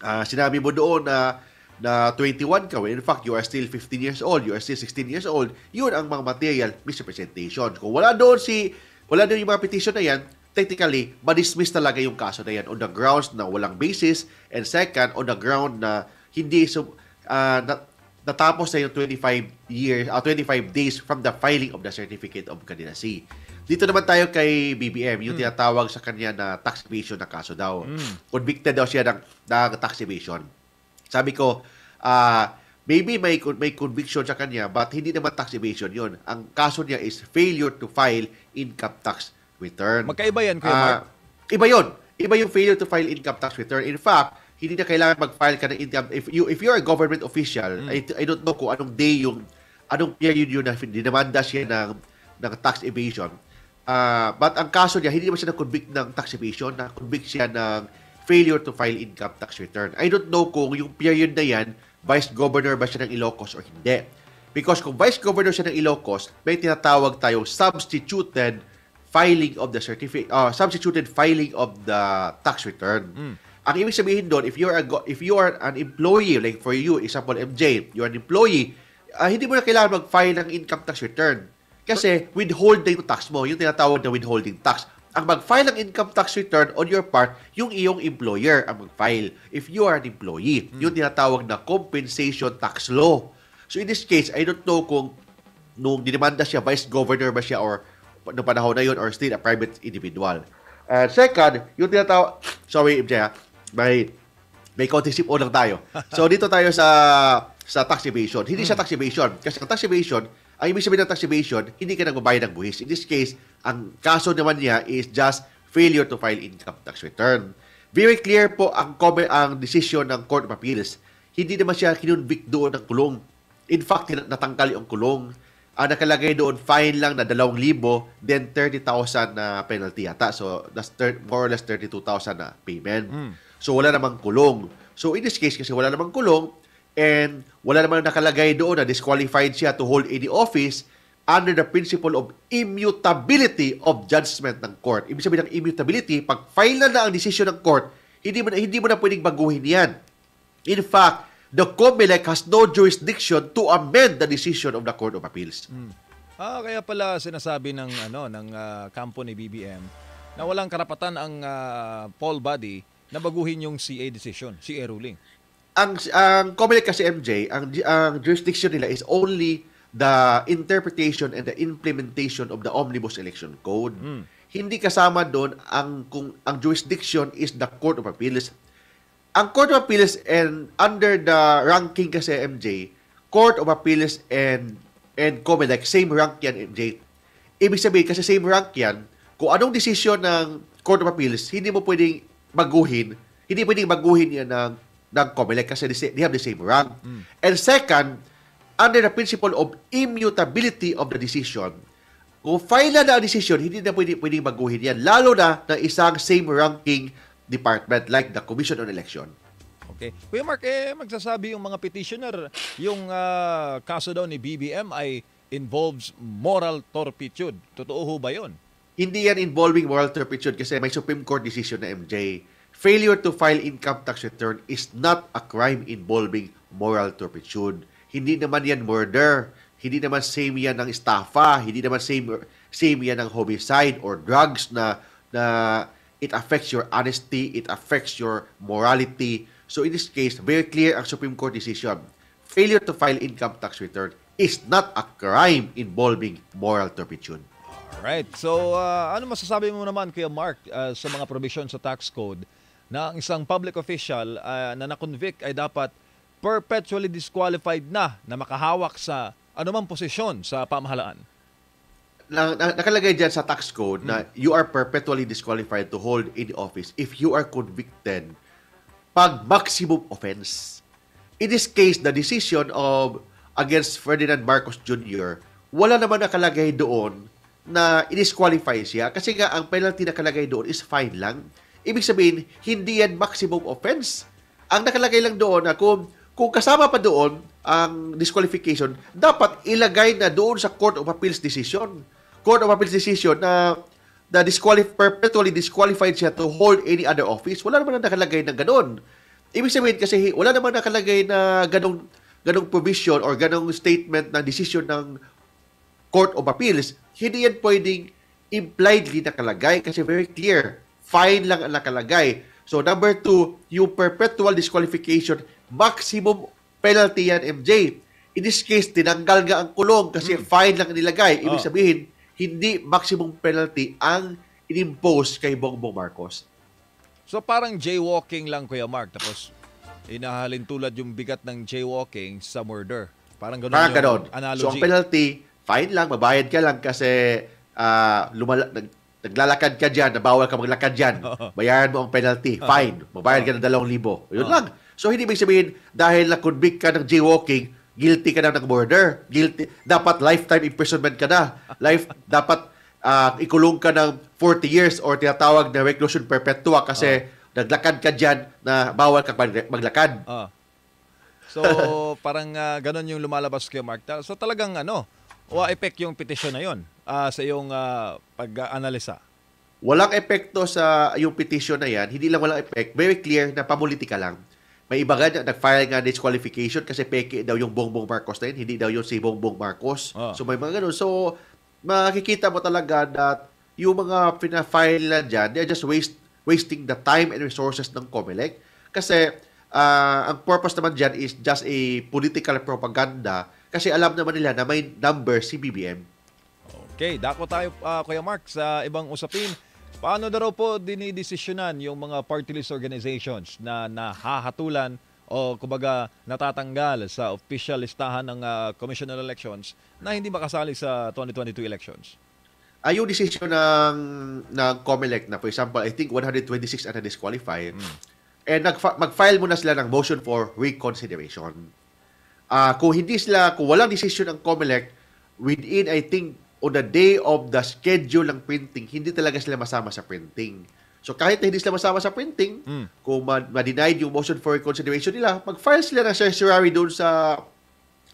Ah, sinabi mo doon na na 21 ka, when in fact, you are still 15 years old, you are still 16 years old, yun ang mga material misrepresentation. Kung wala doon si, wala doon yung mga petition na yan, technically, ma-dismiss talaga yung kaso na yan on the grounds na walang basis, and second, on the ground na hindi, so, ah, na, natapos na yung 25 years, ah, 25 days from the filing of the certificate of candidacy. Dito naman tayo kay BBM, yung tinatawag sa kanya na tax evasion na kaso daw. Convicted daw siya ng, ng tax evasion. Sabi ko, ah, maybe may may conviction sa kanya but hindi naman tax evasion 'yon. Ang kaso niya is failure to file income tax return. Magkaiba yan, Kuya Ah, Mark. Iba 'yon. Iba yung failure to file income tax return. In fact, hindi na kailangan mag-file ka ng income if you if you're a government official, I, I don't know kung anong day yung anong period yun na dinamanda siya ng ng tax evasion. Ah, but ang kaso niya, hindi naman siya na-convict ng tax evasion, na-convict siya ng failure to file income tax return. I don't know kung yung period na yan, vice governor ba siya ng Ilocos or hindi. Because kung vice governor siya ng Ilocos, may tinatawag tayong substituted filing of the certificate, uh, substituted filing of the tax return. Ang ibig sabihin doon, if you're a go- if you are an employee, like for you, example MJ, you're an employee, ah, hindi mo na kailangan mag-file ng income tax return. Kasi withhold na yung tax mo, yung tinatawag na withholding tax. Ang mag-file ng income tax return on your part, yung iyong employer ang mag-file. If you are an employee, yung tinatawag na compensation tax law. So in this case, I don't know kung nung dinimanda siya, vice governor ba siya or noong panahon na yun or still a private individual. And second, yung tinatawag, sorry MJ ha, may, may konting sip lang tayo. So dito tayo sa sa tax evasion. Hindi siya tax evasion. Kasi ang tax evasion, ang ibig sabihin ng tax evasion, hindi ka nagbabayad ng buwis. In this case, ang kaso naman niya is just failure to file income tax return. Very clear po ang comment, ang decision ng Court of Appeals. Hindi naman siya kinunvict doon ng kulong. In fact, natanggal yung kulong. Ang nakalagay doon, fine lang na 2,000, then 30,000 na penalty yata. So, that's thir- more or less 32,000 na payment. So, wala namang kulong. So, in this case, kasi wala namang kulong, and wala namang nakalagay doon na disqualified siya to hold any office under the principle of immutability of judgment ng court. Ibig sabihin ng immutability, pag file na na ang decision ng court, hindi mo na, hindi mo na pwedeng baguhin yan. In fact, the COMELEC has no jurisdiction to amend the decision of the Court of Appeals. Ah, kaya pala sinasabi ng ano ng ah, kampo ni BBM na walang karapatan ang ah, poll body na baguhin yung CA decision, CA ruling. ang ang COMELEC kasi MJ, ang ang jurisdiction nila is only the interpretation and the implementation of the Omnibus Election Code. Hindi kasama doon ang kung ang jurisdiction is the Court of Appeals. Ang Court of Appeals and under the ranking kasi MJ, Court of Appeals and and COMELEC same rank yan MJ. Ibig sabihin kasi same rank yan, kung anong desisyon ng Court of Appeals, hindi mo pwedeng baguhin, hindi pwedeng baguhin yan ng ng COMELEC kasi they have the same rank. And second, under the principle of immutability of the decision, kung file na na ang decision, hindi na pwede, pwedeng baguhin yan. Lalo na ng isang same ranking department like the Commission on Election. Okay. Kuya Mark, eh, magsasabi yung mga petitioner, yung ah, kaso daw ni BBM ay involves moral turpitude. Totoo ho ba yun? Hindi yan involving moral turpitude kasi may Supreme Court decision na MJ. Failure to file income tax return is not a crime involving moral turpitude. Hindi naman yan murder. Hindi naman same yan ng estafa. Hindi naman same same yan ng homicide or drugs na na it affects your honesty, it affects your morality. So in this case, very clear ang Supreme Court decision. Failure to file income tax return is not a crime involving moral turpitude. Alright. So, ah, ano masasabi mo naman, Kuya Mark, ah, sa mga provision sa tax code na ang isang public official ah, na na-convict ay dapat perpetually disqualified na na makahawak sa anumang posisyon sa pamahalaan? Na, na- nakalagay dyan sa tax code na you are perpetually disqualified to hold any office if you are convicted pag maximum offense. In this case, the decision of against Ferdinand Marcos Jr., wala naman nakalagay doon na i-disqualify siya kasi nga ang penalty nakalagay doon is fine lang. Ibig sabihin, hindi yan maximum offense. Ang nakalagay lang doon na kung, kung kasama pa doon ang disqualification, dapat ilagay na doon sa Court of Appeals decision. Court of Appeals decision na na disqualif perpetually disqualified siya to hold any other office. Wala naman na nakalagay ng ganun. Ibig sabihin kasi wala naman nakalagay na ganong ganong provision or ganong statement na decision ng Court of Appeals. Hindi yan pwedeng impliedly nakalagay kasi very clear. Fine lang ang nakalagay. So number two, yung perpetual disqualification, maximum penalty yan, MJ. In this case, tinanggal nga ang kulong kasi fine lang ang nilagay. Ibig Oh. sabihin, hindi maximum penalty ang inimpose kay Bongbong Marcos. So parang jaywalking lang, Kuya Mark. Tapos inahalin tulad yung bigat ng jaywalking sa murder. Parang ganun Parang yung ganon. analogy. So ang penalty, fine lang, mabayad ka lang kasi ah, lumala, nag, naglalakad ka dyan, na bawal ka maglakad dyan. Bayaran mo ang penalty, fine. Mabayad ka ng 2,000. Yun Oo. lang. So hindi ibig sabihin, dahil na-convict ka ng jaywalking, guilty ka na ng murder. Guilty. Dapat lifetime imprisonment ka na. Life, dapat ah, ikulong ka ng 40 years or tinatawag na reclusion perpetua kasi naglakad ka dyan na bawal ka mag- maglakad. Ah. So, parang ah, ganun yung lumalabas kay Mark. So, talagang ano, wa-effect yung petition na yun ah, sa iyong ah, pag-analisa. Walang epekto sa yung petition na yan. Hindi lang walang effect. Very clear na pamulitika lang. May iba nga na nag-file nga disqualification kasi peke daw yung Bongbong Marcos na yun. Hindi daw yung si Bongbong Marcos. Ah. So may mga ganun. So makikita mo talaga that yung mga pina-file na dyan, they're just waste, wasting the time and resources ng COMELEC. Kasi ah, ang purpose naman dyan is just a political propaganda kasi alam naman nila na may number si BBM. Okay, dako tayo, ah, Kuya Mark, sa ibang usapin. Paano na raw po dinidesisyonan yung mga party list organizations na nahahatulan o kumbaga natatanggal sa official listahan ng ah, Commission on Elections na hindi makasali sa 2022 elections? ay yung decision ng ng COMELEC na for example, I think 126 ang na-disqualify. And nag mag-file muna sila ng motion for reconsideration. Ah, kung hindi sila kung walang decision ng COMELEC within I think on the day of the schedule ng printing, hindi talaga sila masama sa printing. So kahit na hindi sila masama sa printing, Mm. kung ma- ma-denied yung motion for reconsideration nila, mag-file sila ng certiorari doon sa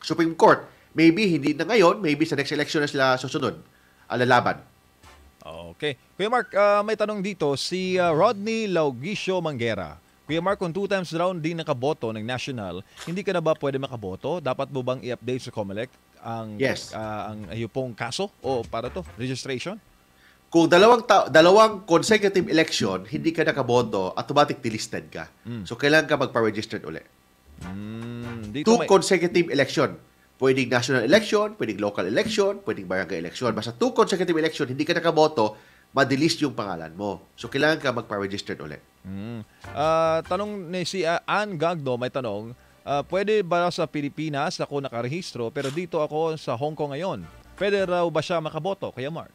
Supreme Court. Maybe hindi na ngayon, maybe sa next election na sila susunod. Alalaban. Okay. Kuya Mark, ah, may tanong dito si ah, Rodney Laugisio Manguera. Kuya Mark, kung two times round din nakaboto ng national, hindi ka na ba pwede makaboto? Dapat mo bang i-update sa COMELEC ang, Yes. ah, ang iyo pong kaso o para to, registration? Kung dalawang ta- dalawang consecutive election, hindi ka nakaboto, automatic delisted ka. So, kailangan ka magpa-registered uli. Mm, dito Two may, consecutive election. Pwedeng national election, pwedeng local election, pwedeng barangay election. Basta two consecutive election, hindi ka nakaboto, madilis yung pangalan mo. So, kailangan ka magpa-registered ulit. Mm. Ah, tanong ni si ah, Ann Gagdo may tanong, ah, pwede ba sa Pilipinas ako nakarehistro pero dito ako sa Hong Kong ngayon? Pwede raw ba siya makaboto? Kaya Mark.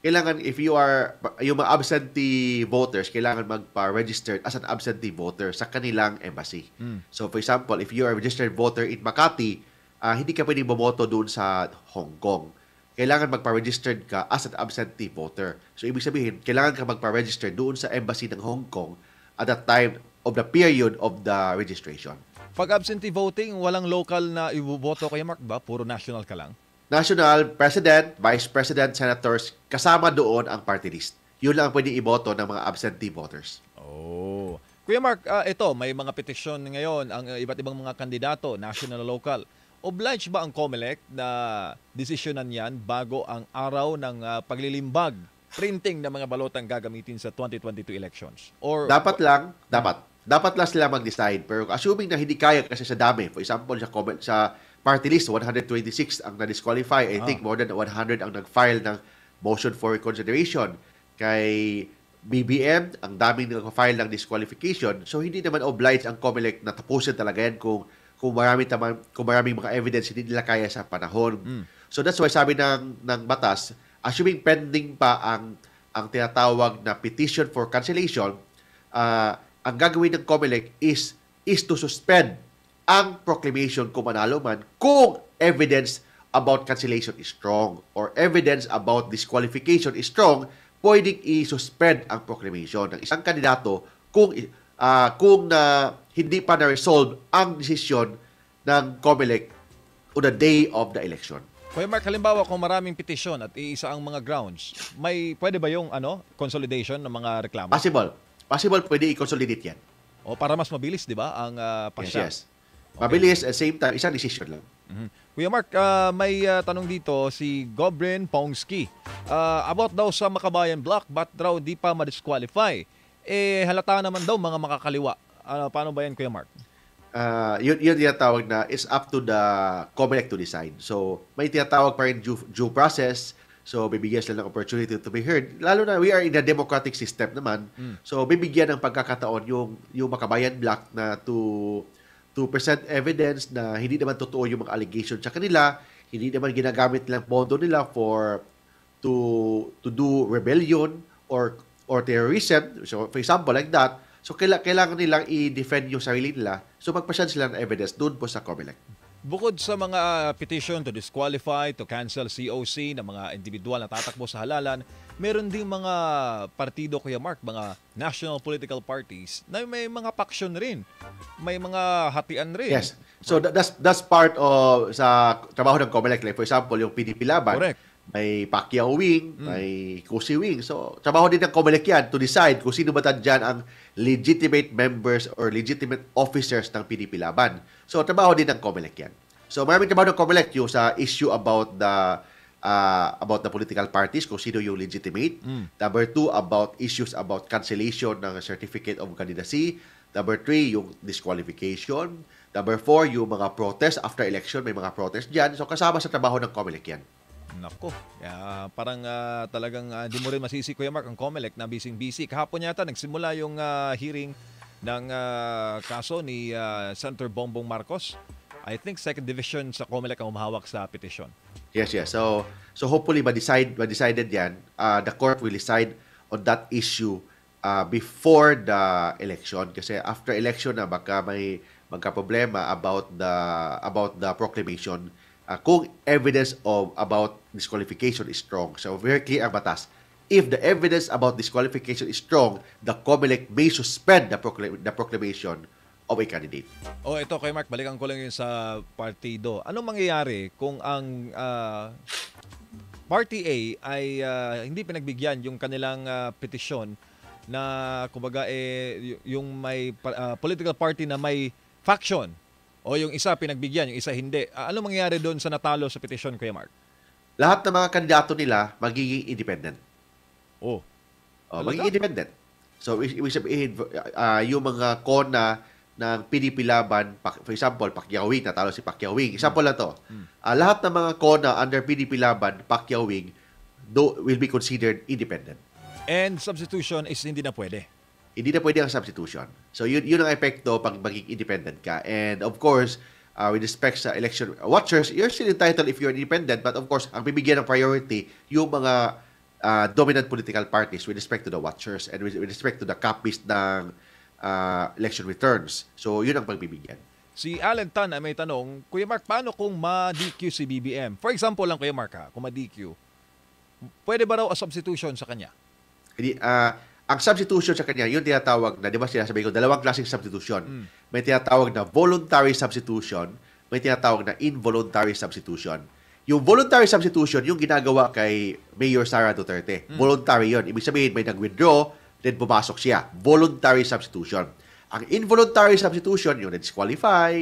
Kailangan, if you are, yung mga absentee voters, kailangan magpa-registered as an absentee voter sa kanilang embassy. Mm. So, for example, if you are a registered voter in Makati, ah, hindi ka pwedeng bumoto doon sa Hong Kong. Kailangan magpa-registered ka as an absentee voter. So, ibig sabihin, kailangan ka magpa-register doon sa embassy ng Hong Kong at the time of the period of the registration. Pag absentee voting, walang local na iboboto kay Mark ba? Puro national ka lang? National President, Vice President, Senators, kasama doon ang party list. Yun lang ang pwedeng iboto ng mga absentee voters. Oh. Kuya Mark, ah, ito, may mga petisyon ngayon ang uh, iba't ibang mga kandidato, national local. Obliged ba ang COMELEC na desisyonan yan bago ang araw ng ah, paglilimbag, printing ng mga balotang gagamitin sa 2022 elections? Or Dapat lang, dapat. Dapat lang sila mag-decide. Pero assuming na hindi kaya kasi sa dami, for example, sa, comment, sa party list, 126 ang na-disqualify. I think more than 100 ang nag-file ng motion for reconsideration. Kay BBM, ang daming nag-file ng disqualification. So, hindi naman obliged ang COMELEC na tapusin talaga yan kung kung marami taman, kung maraming mga evidence hindi nila kaya sa panahon. So that's why sabi ng ng batas, assuming pending pa ang ang tinatawag na petition for cancellation, ah, ang gagawin ng COMELEC is is to suspend ang proclamation kung manalo man kung evidence about cancellation is strong or evidence about disqualification is strong, pwedeng i-suspend ang proclamation ng isang kandidato kung ah, kung na hindi pa na-resolve ang desisyon ng COMELEC on the day of the election. Kuya Mark, halimbawa kung maraming petisyon at iisa ang mga grounds, may pwede ba yung ano, consolidation ng mga reklamo? Possible. Possible pwede i-consolidate yan. o para mas mabilis, 'di ba, ang uh, Yes, pasya? yes. Mabilis at same time, isang decision lang. Mhm. Kuya Mark, ah, may ah, tanong dito si Gobrin Pongski. Ah, about daw sa Makabayan Block, ba't raw di pa ma-disqualify? Eh, halata naman daw mga makakaliwa. Ano, paano ba yan, Kuya Mark? uh, yun, yun tinatawag na it's up to the COMELEC to decide. So, may tinatawag pa rin due, due process. So, bibigyan sila ng opportunity to be heard. Lalo na, we are in a democratic system naman. So, bibigyan ng pagkakataon yung, yung makabayan block na to, to present evidence na hindi naman totoo yung mga allegations sa kanila. Hindi naman ginagamit nilang pondo nila for to to do rebellion or or terrorism. So, for example, like that. So, kaila- kailangan nilang i-defend yung sarili nila. So, magpasyan sila ng evidence doon po sa COMELEC. Bukod sa mga petition to disqualify, to cancel COC ng mga individual na tatakbo sa halalan, meron ding mga partido, Kuya Mark, mga national political parties na may mga faction rin. May mga hatian rin. Yes. So, that, that's that's part of sa trabaho ng COMELEC. Like, for example, yung PDP Laban. Correct. May Pacquiao wing, may Kusi wing. So, trabaho din ng COMELEC yan to decide kung sino ba dyan ang legitimate members or legitimate officers ng PDP Laban. So, trabaho din ng COMELEC yan. So, maraming trabaho ng COMELEC yung sa issue about the uh, about the political parties, kung sino yung legitimate. Number two, about issues about cancellation ng certificate of candidacy. Number three, yung disqualification. Number four, yung mga protest after election, may mga protest dyan. So, kasama sa trabaho ng COMELEC yan. Nako, ah, parang ah, talagang ah, di mo rin masisi Kuya Mark ang COMELEC na busy-busy. Kahapon yata nagsimula yung ah, hearing ng ah, kaso ni ah, Senator Bongbong Marcos. I think second division sa COMELEC ang umahawak sa petition. Yes, yes. So, so hopefully, ma-decide, ma-decided yan, uh, the court will decide on that issue uh, before the election. Kasi after election na, baka may magka-problema about the, about the proclamation uh, kung evidence of about disqualification is strong. So, very clear ang batas. If the evidence about disqualification is strong, the COMELEC may suspend the, procla- the proclamation of a candidate. O ito kay Mark, balikan ko lang yun sa partido. Anong mangyayari kung ang ah, Party A ay ah, hindi pinagbigyan yung kanilang ah, petisyon na kumbaga eh yung may ah, political party na may faction o yung isa pinagbigyan, yung isa hindi. Ah, ano mangyayari doon sa natalo sa petisyon, Kuya Mark? Lahat ng mga kandidato nila magiging independent. Oh, Oh, magiging independent. So, ibig sabihin, ah, yung mga CONA ng PDP laban, for example, Pacquiao Wing, natalo si Pacquiao Wing. Example lang to. Ah, lahat ng mga kona under PDP laban, Pacquiao Wing, do, will be considered independent. And substitution is hindi na pwede. Hindi na pwede ang substitution. So, yun, yun ang epekto pag maging independent ka. And of course, uh, with respect sa election watchers, you're still entitled if you're independent. But of course, ang bibigyan ng priority yung mga uh, dominant political parties with respect to the watchers and with, with respect to the copies ng uh, election returns. So, yun ang pagbibigyan. Si Alan Tan ay may tanong, Kuya Mark, paano kung ma-DQ si BBM? For example lang, Kuya Mark, ha, kung ma-DQ, pwede ba raw a substitution sa kanya? Hindi, ah, ang substitution sa kanya, yung tinatawag na, di ba sinasabi ko, dalawang klaseng substitution. May tinatawag na voluntary substitution, may tinatawag na involuntary substitution. Yung voluntary substitution, yung ginagawa kay Mayor Sara Duterte. Voluntary yon Ibig sabihin, may nag-withdraw, then pumasok siya. Voluntary substitution. Ang involuntary substitution, yung na-disqualify,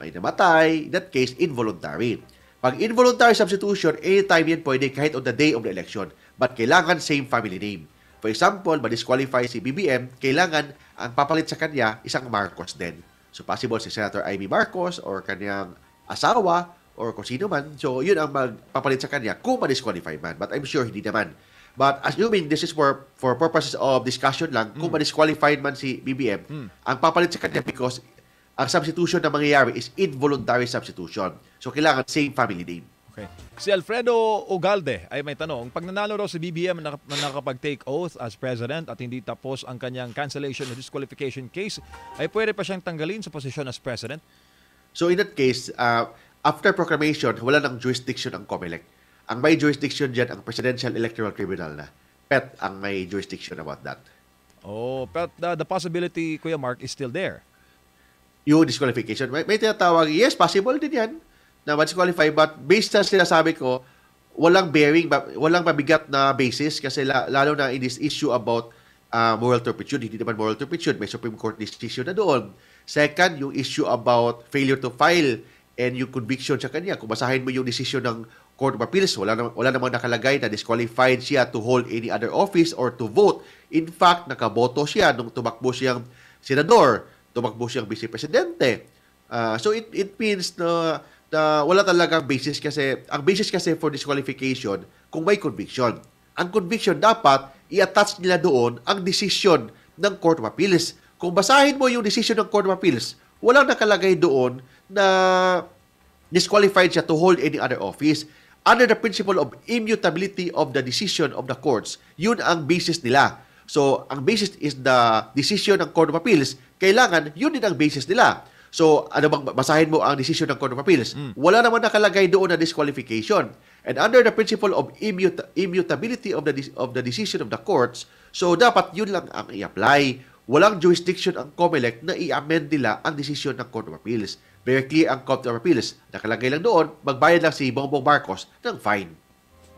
may namatay, in that case, involuntary. Pag involuntary substitution, anytime yan pwede kahit on the day of the election. But kailangan same family name. For example, ma-disqualify si BBM, kailangan ang papalit sa kanya isang Marcos din. So possible si Senator Amy Marcos or kanyang asawa or kung sino man. So yun ang magpapalit sa kanya kung ma-disqualify man. But I'm sure hindi naman. But assuming this is for for purposes of discussion lang, kung ma-disqualified man si BBM, ang papalit sa kanya because ang substitution na mangyayari is involuntary substitution. So kailangan same family name. Okay. Si Alfredo Ugalde ay may tanong, pag nanalo raw si BBM na na nakapag-take oath as president at hindi tapos ang kanyang cancellation or disqualification case, ay pwede pa siyang tanggalin sa posisyon as president? So in that case, uh, after proclamation, wala nang jurisdiction ang COMELEC. Ang may jurisdiction dyan, ang Presidential Electoral Tribunal na. PET ang may jurisdiction about that. Oh, but the, the possibility, Kuya Mark, is still there. Yung disqualification, may, may tinatawag, yes, possible din yan na ma-disqualify, but based sa sinasabi ko, walang bearing, walang mabigat na basis kasi la- lalo na in this issue about uh, moral turpitude, hindi naman moral turpitude, may Supreme Court decision na doon. Second, yung issue about failure to file and yung conviction sa kanya. Kung basahin mo yung decision ng Court of Appeals, wala, nam- wala namang nakalagay na disqualified siya to hold any other office or to vote. In fact, nakaboto siya nung tumakbo siyang senador, tumakbo siyang vice-presidente. Ah, so it, it means na, na wala talagang basis kasi, ang basis kasi for disqualification, kung may conviction. Ang conviction dapat, i-attach nila doon ang decision ng Court of Appeals. Kung basahin mo yung decision ng Court of Appeals, walang nakalagay doon na disqualified siya to hold any other office. Under the principle of immutability of the decision of the courts, yun ang basis nila. So, ang basis is the decision ng Court of Appeals. Kailangan, yun din ang basis nila. So, ano bang basahin mo ang decision ng Court of Appeals? Wala naman nakalagay doon na disqualification. And under the principle of immut- immutability of the of the decision of the courts, so dapat yun lang ang i-apply. Walang jurisdiction ang COMELEC na i-amend nila ang desisyon ng Court of Appeals. Clear ang Court of Appeals. Nakalagay lang doon, magbayad lang si Bongbong Marcos ng fine.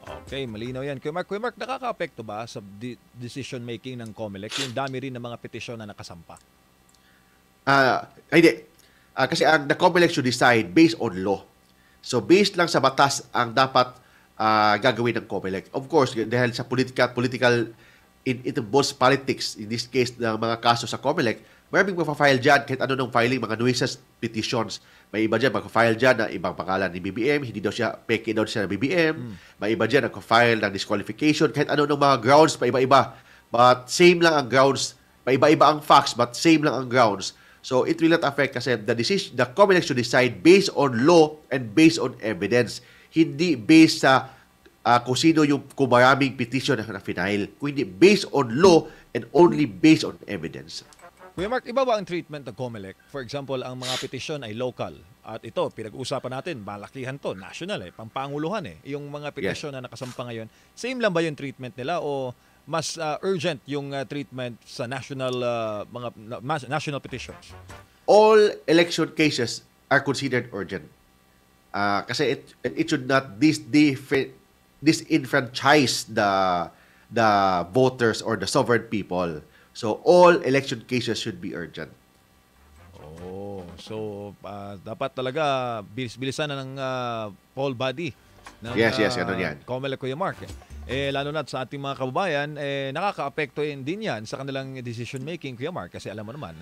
Okay, malinaw yan. Kuya Mark, Kuya Mark, nakaka-apekto ba sa di- decision making ng COMELEC yung dami rin ng mga petisyon na nakasampa? Ah, hindi. Ah, kasi ang the COMELEC should decide based on law. So based lang sa batas ang dapat ah, gagawin ng COMELEC. Of course, dahil sa political political it, it involves politics in this case ng mga kaso sa COMELEC, maraming magpa-file dyan kahit ano nung filing, mga nuisance petitions. May iba dyan magpa-file dyan na ibang pangalan ni BBM, hindi daw siya, peke daw siya ng BBM. May iba dyan nagpa-file ng disqualification, kahit ano nung mga grounds, pa iba-iba. But same lang ang grounds, pa iba-iba ang facts, but same lang ang grounds. So it will not affect kasi the decision, the COMELEC should decide based on law and based on evidence. Hindi based sa ah, kung sino yung kung maraming petition na, na final. Kung hindi based on law and only based on evidence. Kuya Mark, iba ba ang treatment ng COMELEC? For example, ang mga petisyon ay local. At ito, pinag-uusapan natin, malakihan to, national eh, pampanguluhan eh. Yung mga petisyon na nakasampa ngayon, same lang ba yung treatment nila o mas ah, urgent yung ah, treatment sa national ah, mga na- mas- national petitions? All election cases are considered urgent. Ah, kasi it, it should not dis, disenfranchise the the voters or the sovereign people. So all election cases should be urgent. Oh, so ah, dapat talaga bilis-bilisan na ng ah, poll body ng Yes, yes, ah, ganun yan. COMELEC Kuya Mark. eh lalo na sa ating mga kababayan, eh nakaka-apekto din 'yan sa kanilang decision making, Kuya Mark, kasi alam mo naman,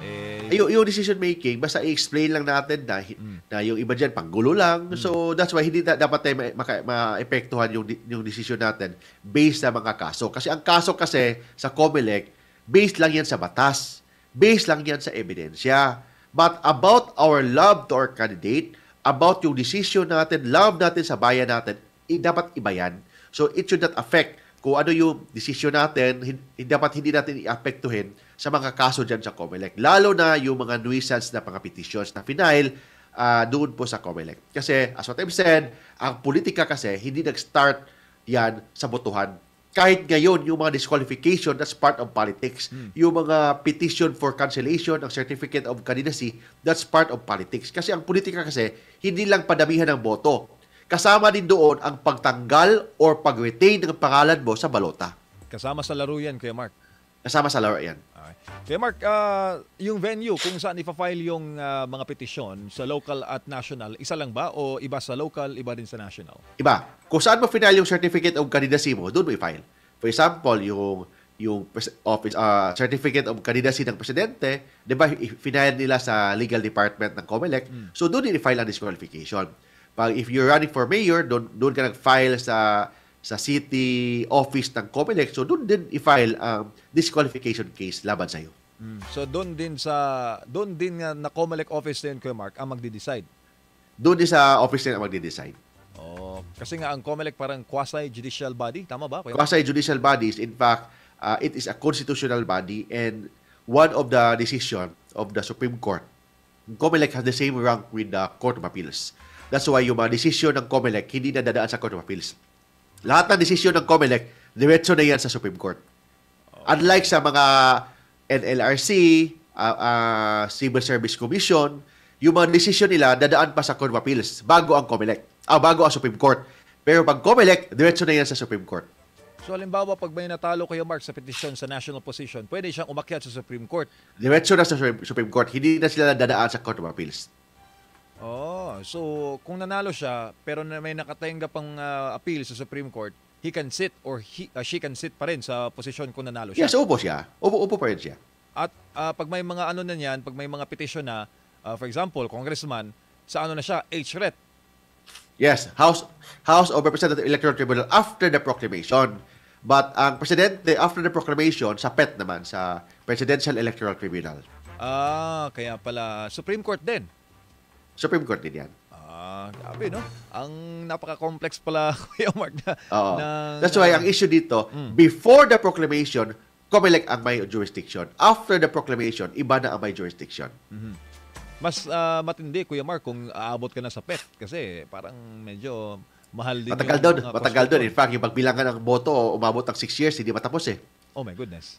eh Yung, yung decision making, basta i-explain lang natin na, Mm. na yung iba dyan, panggulo lang. So, that's why hindi na, dapat tayo ma- maepektuhan yung, yung decision natin based sa mga kaso. Kasi ang kaso kasi sa COMELEC, based lang yan sa batas. Based lang yan sa ebidensya. But about our love to our candidate, about yung decision natin, love natin sa bayan natin, i- dapat iba yan. So, it should not affect kung ano yung decision natin, hin- hin- dapat hindi natin i-apektuhin sa mga kaso dyan sa COMELEC. Lalo na yung mga nuisance na mga petitions na final ah, doon po sa COMELEC. Kasi, as what I've said, ang politika kasi, hindi nag-start yan sa botohan. Kahit ngayon, yung mga disqualification, that's part of politics. Yung mga petition for cancellation ng certificate of candidacy, that's part of politics. Kasi ang politika kasi, hindi lang padamihan ng boto. Kasama din doon ang pagtanggal or pag-retain ng pangalan mo sa balota. kasama sa laro 'yan, Kuya Mark. Kasama sa laro yan. Okay. Mark, ah, yung venue kung saan ipa-file yung ah, mga petisyon sa local at national, isa lang ba o iba sa local, iba din sa national? Iba, kung saan mo final yung certificate of candidacy mo, doon mo i-file. For example, yung yung office ah, certificate of candidacy ng presidente, 'di ba, i-file nila sa legal department ng COMELEC. So doon din i-file ang disqualification. Pag if you're running for mayor, doon doon ka nag-file sa sa city office ng COMELEC, so doon din i-file ang disqualification case laban sa iyo. So doon din sa doon din nga na Comelec office din Kuya Mark ang magde-decide. Doon din sa office nila magde-decide. Oh, kasi nga ang Comelec parang quasi judicial body, tama ba? Kuya? Quasi judicial bodies, in fact, uh, it is a constitutional body and one of the decision of the Supreme Court, COMELEC has the same rank with the Court of Appeals. That's why yung mga desisyon ng COMELEC hindi na dadaan sa Court of Appeals. Lahat ng desisyon ng COMELEC, diretso na yan sa Supreme Court. Unlike sa mga NLRC, uh, uh, Civil Service Commission, yung mga desisyon nila dadaan pa sa Court of Appeals bago ang COMELEC, ah, bago ang Supreme Court. Pero pag COMELEC, diretso na yan sa Supreme Court. So halimbawa pag may natalo Kuya Mark sa petisyon sa national position, pwede siyang umakyat sa Supreme Court. Diretso na sa Supreme Supreme Court. Hindi na sila dadaan sa Court of Appeals. Oh, so kung nanalo siya pero na may nakatanggap pang ah, appeal sa Supreme Court, he can sit or he, ah, she can sit pa rin sa posisyon kung nanalo siya. Yes, upo siya. Upo, upo pa rin siya. At ah, pag may mga ano na niyan, pag may mga petition na, ah, for example, congressman, sa ano na siya, H-RET. Yes, House House of Representative Electoral Tribunal after the proclamation. But ang presidente after the proclamation sa PET naman sa Presidential Electoral Tribunal. Ah, kaya pala Supreme Court din. Supreme Court din yan. Ah, grabe no. Ang napaka-complex pala Kuya Mark na. Oo. ng- That's why ang issue dito, before the proclamation, COMELEC ang may jurisdiction. After the proclamation, iba na ang may jurisdiction. mas ah, matindi Kuya Mark kung aabot ka na sa PET kasi parang medyo mahal din Matagal yung doon. Matagal doon. In fact, yung pagbilangan ng boto, umabot ng 6 years, hindi matapos eh. Oh my goodness.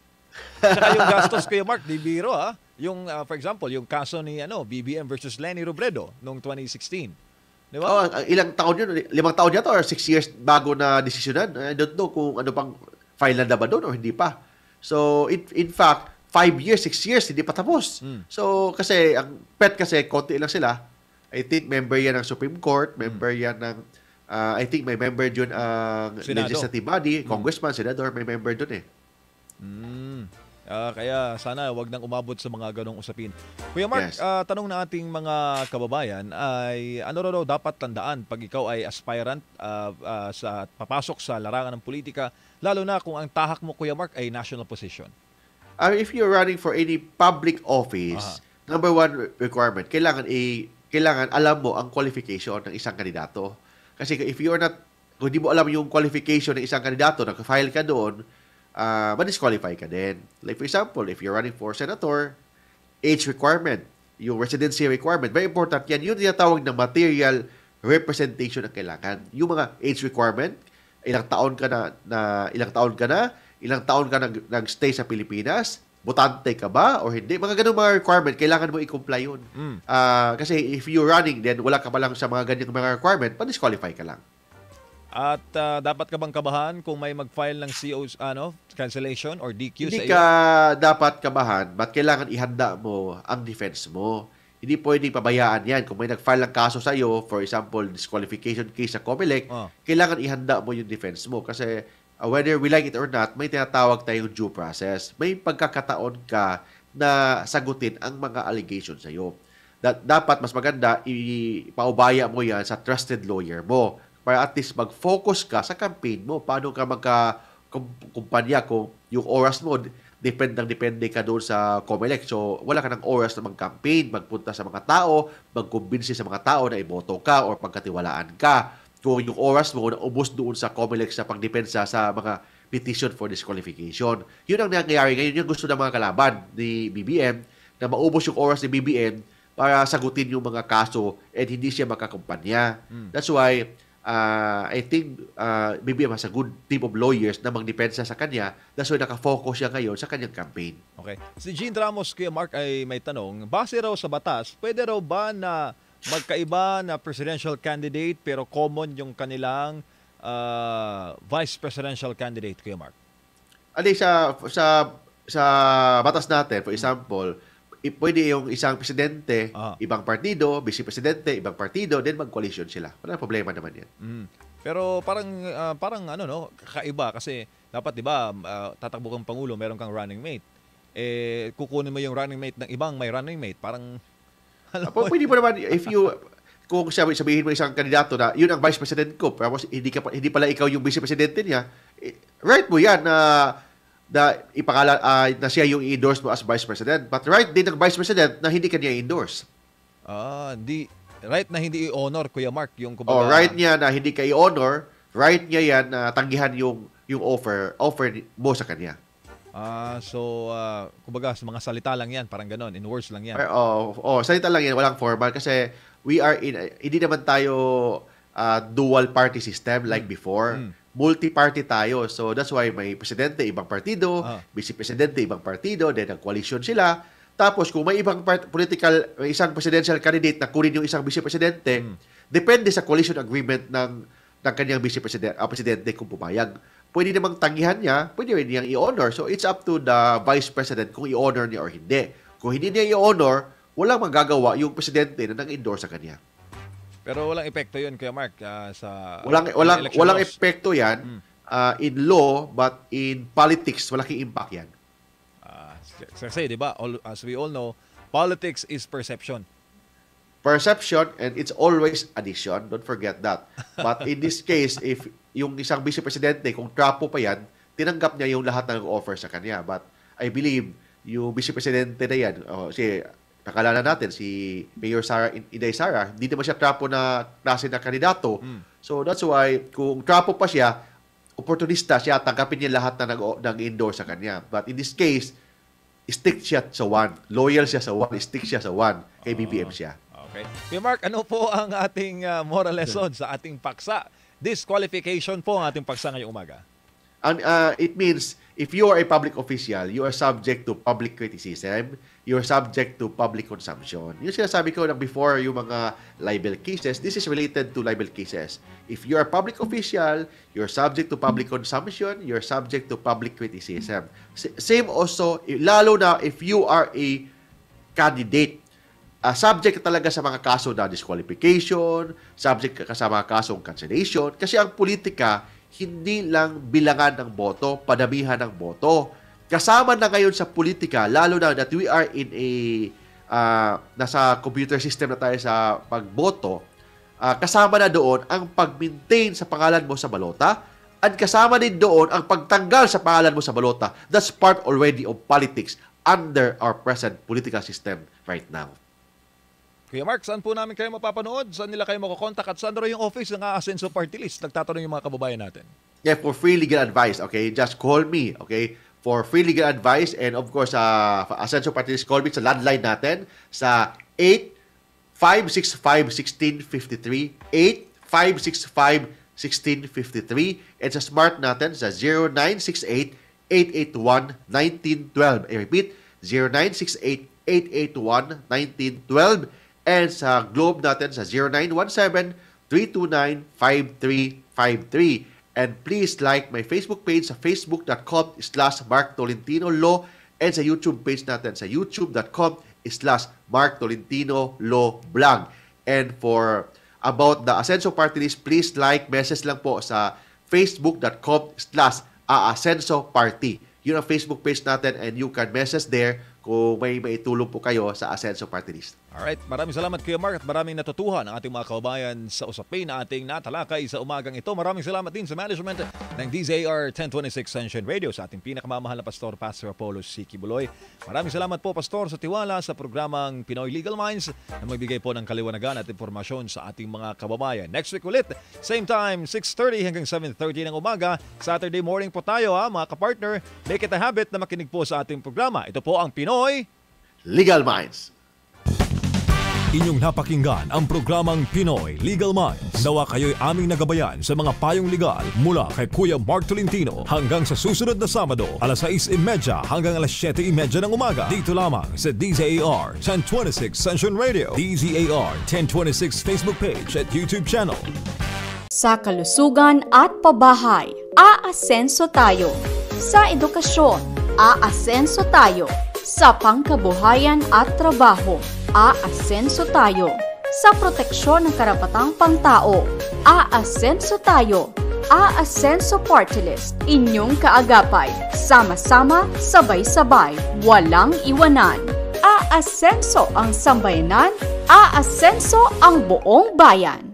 Tsaka yung gastos Kuya Mark, di biro ah. Yung ah, for example, yung kaso ni ano, BBM versus Lenny Robredo noong 2016. Di ba? Oh, ang ilang taon yun? Limang taon yata or six years bago na desisyonan? I don't know kung ano pang file na ba doon o hindi pa. So, in, in fact, five years, six years, hindi pa tapos. Hmm. So, kasi, ang PET kasi, konti lang sila. I think member yan ng Supreme Court, member yan ng, ah, I think may member yun ang Senado. legislative body, congressman, senador, may member doon eh. Mm. Ah, kaya sana wag nang umabot sa mga ganong usapin. Kuya Mark, Yes. ah, tanong na ating mga kababayan ay ano raw dapat tandaan pag ikaw ay aspirant ah, ah, sa papasok sa larangan ng politika, lalo na kung ang tahak mo Kuya Mark ay national position. Uh, if you're running for any public office, number one re- requirement, kailangan i kailangan alam mo ang qualification ng isang kandidato. Kasi if you're not, kung hindi mo alam yung qualification ng isang kandidato, nag-file ka doon, uh, ma-disqualify ka din. Like for example, if you're running for senator, age requirement, yung residency requirement, very important yan. Yun tinatawag na material representation ang kailangan. Yung mga age requirement, ilang taon ka na, na ilang taon ka na, ilang taon ka nag, nag-stay sa Pilipinas, botante ka ba or hindi? Mga ganung mga requirement, kailangan mo i-comply yun. Mm. Ah, kasi if you're running, then wala ka pa lang sa mga ganyang mga requirement, pa-disqualify ka lang. At ah, dapat ka bang kabahan kung may mag-file ng CO's ano, cancellation or DQ sa Hindi iyo? ka dapat kabahan, but kailangan ihanda mo ang defense mo. hindi pwedeng pabayaan yan. Kung may nag-file ng kaso sa iyo, for example, disqualification case sa COMELEC, Ah. kailangan ihanda mo yung defense mo kasi uh, whether we like it or not, may tinatawag tayong due process. May pagkakataon ka na sagutin ang mga allegations sa iyo. Da- dapat mas maganda ipaubaya mo yan sa trusted lawyer mo para at least mag-focus ka sa campaign mo. Paano ka magka kum- kumpanya kung yung oras mo depend ng depende ka doon sa COMELEC. So, wala ka ng oras na mag-campaign, magpunta sa mga tao, magkumbinsi sa mga tao na iboto ka or pagkatiwalaan ka. Kung yung oras mo na ubos doon sa COMELEC sa pagdepensa sa mga petition for disqualification. Yun ang nangyayari ngayon. Yung gusto ng mga kalaban ni BBM na maubos yung oras ni BBM para sagutin yung mga kaso and hindi siya makakumpanya. That's why uh, I think uh, BBM has a good team of lawyers na magdepensa sa kanya. That's why nakafocus siya ngayon sa kanyang campaign. Okay. Si Jean Ramos kay Mark ay may tanong, base raw sa batas, pwede raw ba na magkaiba na presidential candidate pero common yung kanilang ah, vice presidential candidate, Kuya Mark? Ano sa sa sa batas natin, for example, i- pwede yung isang presidente, Ah. ibang partido, vice presidente, ibang partido, then mag-coalition sila. Wala problema naman yan. Mm. Pero parang ah, parang ano no, kakaiba kasi dapat 'di ba ah, tatakbo kang pangulo, meron kang running mate. Eh kukunin mo yung running mate ng ibang may running mate, parang alam pwede mo naman, if you, kung sabi, sabihin mo isang kandidato na yun ang vice president ko, tapos hindi, ka, hindi pala ikaw yung vice presidente niya, eh, right mo yan na na ipakala ah, na siya yung i-endorse mo as vice president. But right din ng vice president na hindi kanya i-endorse. ah, di right na hindi i-honor Kuya Mark yung kumbaga right niya na hindi ka i-honor, right niya yan na tanggihan yung yung offer offer mo sa kanya. Ah, so ah, kumbaga sa mga salita lang 'yan, parang ganon, in words lang 'yan. Or, oh, oh, salita lang yan, walang formal kasi we are in hindi naman tayo uh, dual party system like before. Mm. Multi-party tayo. So that's why may presidente ibang partido, Ah. vice presidente ibang partido, then nag-coalition sila. Tapos kung may ibang part- political may isang presidential candidate na kunin yung isang vice presidente, Mm. depende sa coalition agreement ng ng kanyang vice president, ah, presidente kung pumayag. Pwede namang tanggihan niya, pwede rin niyang i-honor. So it's up to the vice president kung i-honor niya or hindi. Kung hindi niya i-honor, walang magagawa yung presidente na nang-endorse sa kanya. Pero walang epekto 'yun Kuya Mark ah, sa Walang walang walang laws. epekto 'yan Mm. ah, in law but in politics malaking impact 'yan. Ah, kasi 'di ba, all, as we all know, politics is perception. Perception and it's always addition, don't forget that. But in this case, if yung isang vice presidente kung trapo pa 'yan, tinanggap niya yung lahat ng offer sa kanya. But I believe yung vice presidente na 'yan, oh, si nakalala natin si Mayor Sara Inday Sara, hindi naman siya trapo na klase na kandidato. Mm. So that's why kung trapo pa siya, opportunista siya, tanggapin niya lahat na nag- nag-endorse sa kanya. But in this case, stick siya sa one. Loyal siya sa one. Stick siya sa one. Kay BBM siya. Okay. Kuya Mark, ano po ang ating ah, moral lesson sa ating paksa? Disqualification po ang ating paksa ngayong umaga. And uh, it means if you are a public official, you are subject to public criticism, you are subject to public consumption. Yung sinasabi ko na before yung mga libel cases, this is related to libel cases. If you are a public official, you're subject to public consumption, you're subject to public criticism. Same also, lalo na if you are a candidate uh, subject talaga sa mga kaso na disqualification, subject ka sa mga kasong cancellation. Kasi ang politika, hindi lang bilangan ng boto, padamihan ng boto. Kasama na ngayon sa politika, lalo na that we are in a, uh, nasa computer system na tayo sa pagboto, uh, kasama na doon ang pag-maintain sa pangalan mo sa balota, at kasama din doon ang pagtanggal sa pangalan mo sa balota. That's part already of politics under our present political system right now. Kuya Mark, saan po namin kayo mapapanood? Saan nila kayo makukontak? At saan yung office ng Asenso Party List? Nagtatanong yung mga kababayan natin. Yeah, for free legal advice, okay? Just call me, okay? For free legal advice and of course, uh, Ascenso call me sa landline natin sa 8-565-1653, 8-565-1653, and sa smart natin sa 0968-881-1912. I repeat, 0968-881-1912, and sa Globe natin sa 0917-329-5353. And please like my Facebook page sa facebook.com slash Mark Tolentino Law and sa YouTube page natin sa youtube.com slash Mark Tolentino Law Blog. And for about the Ascenso Party List, please like, message lang po sa facebook.com slash Aasenso Party. Yun ang Facebook page natin and you can message there kung may maitulong po kayo sa Ascenso Party List. Alright, maraming salamat Kuya Mark at maraming natutuhan ang ating mga kababayan sa usapin na ating natalakay sa umagang ito. Maraming salamat din sa management ng DZAR 1026 Sunshine Radio sa ating pinakamamahal na pastor, Pastor Apollo C. Kibuloy. Maraming salamat po Pastor sa tiwala sa programang Pinoy Legal Minds na magbigay po ng kaliwanagan at impormasyon sa ating mga kababayan. Next week ulit, same time, 6.30 hanggang 7.30 ng umaga. Saturday morning po tayo ha mga kapartner. Make it a habit na makinig po sa ating programa. Ito po ang Pinoy Legal Minds. Inyong napakinggan ang programang Pinoy Legal Minds. Nawa kayo'y aming nagabayan sa mga payong legal mula kay Kuya Mark Tolentino hanggang sa susunod na Sabado, alas 6.30 hanggang alas 7.30 ng umaga. Dito lamang sa DZAR 1026 Sunshine Radio, DZAR 1026 Facebook page at YouTube channel. Sa kalusugan at pabahay, aasenso tayo. Sa edukasyon, aasenso tayo. Sa pangkabuhayan at trabaho, aasenso tayo. Sa proteksyon ng karapatang pangtao, aasenso tayo. Aasenso Party List, inyong kaagapay. Sama-sama, sabay-sabay, walang iwanan. Aasenso ang sambayanan, aasenso ang buong bayan.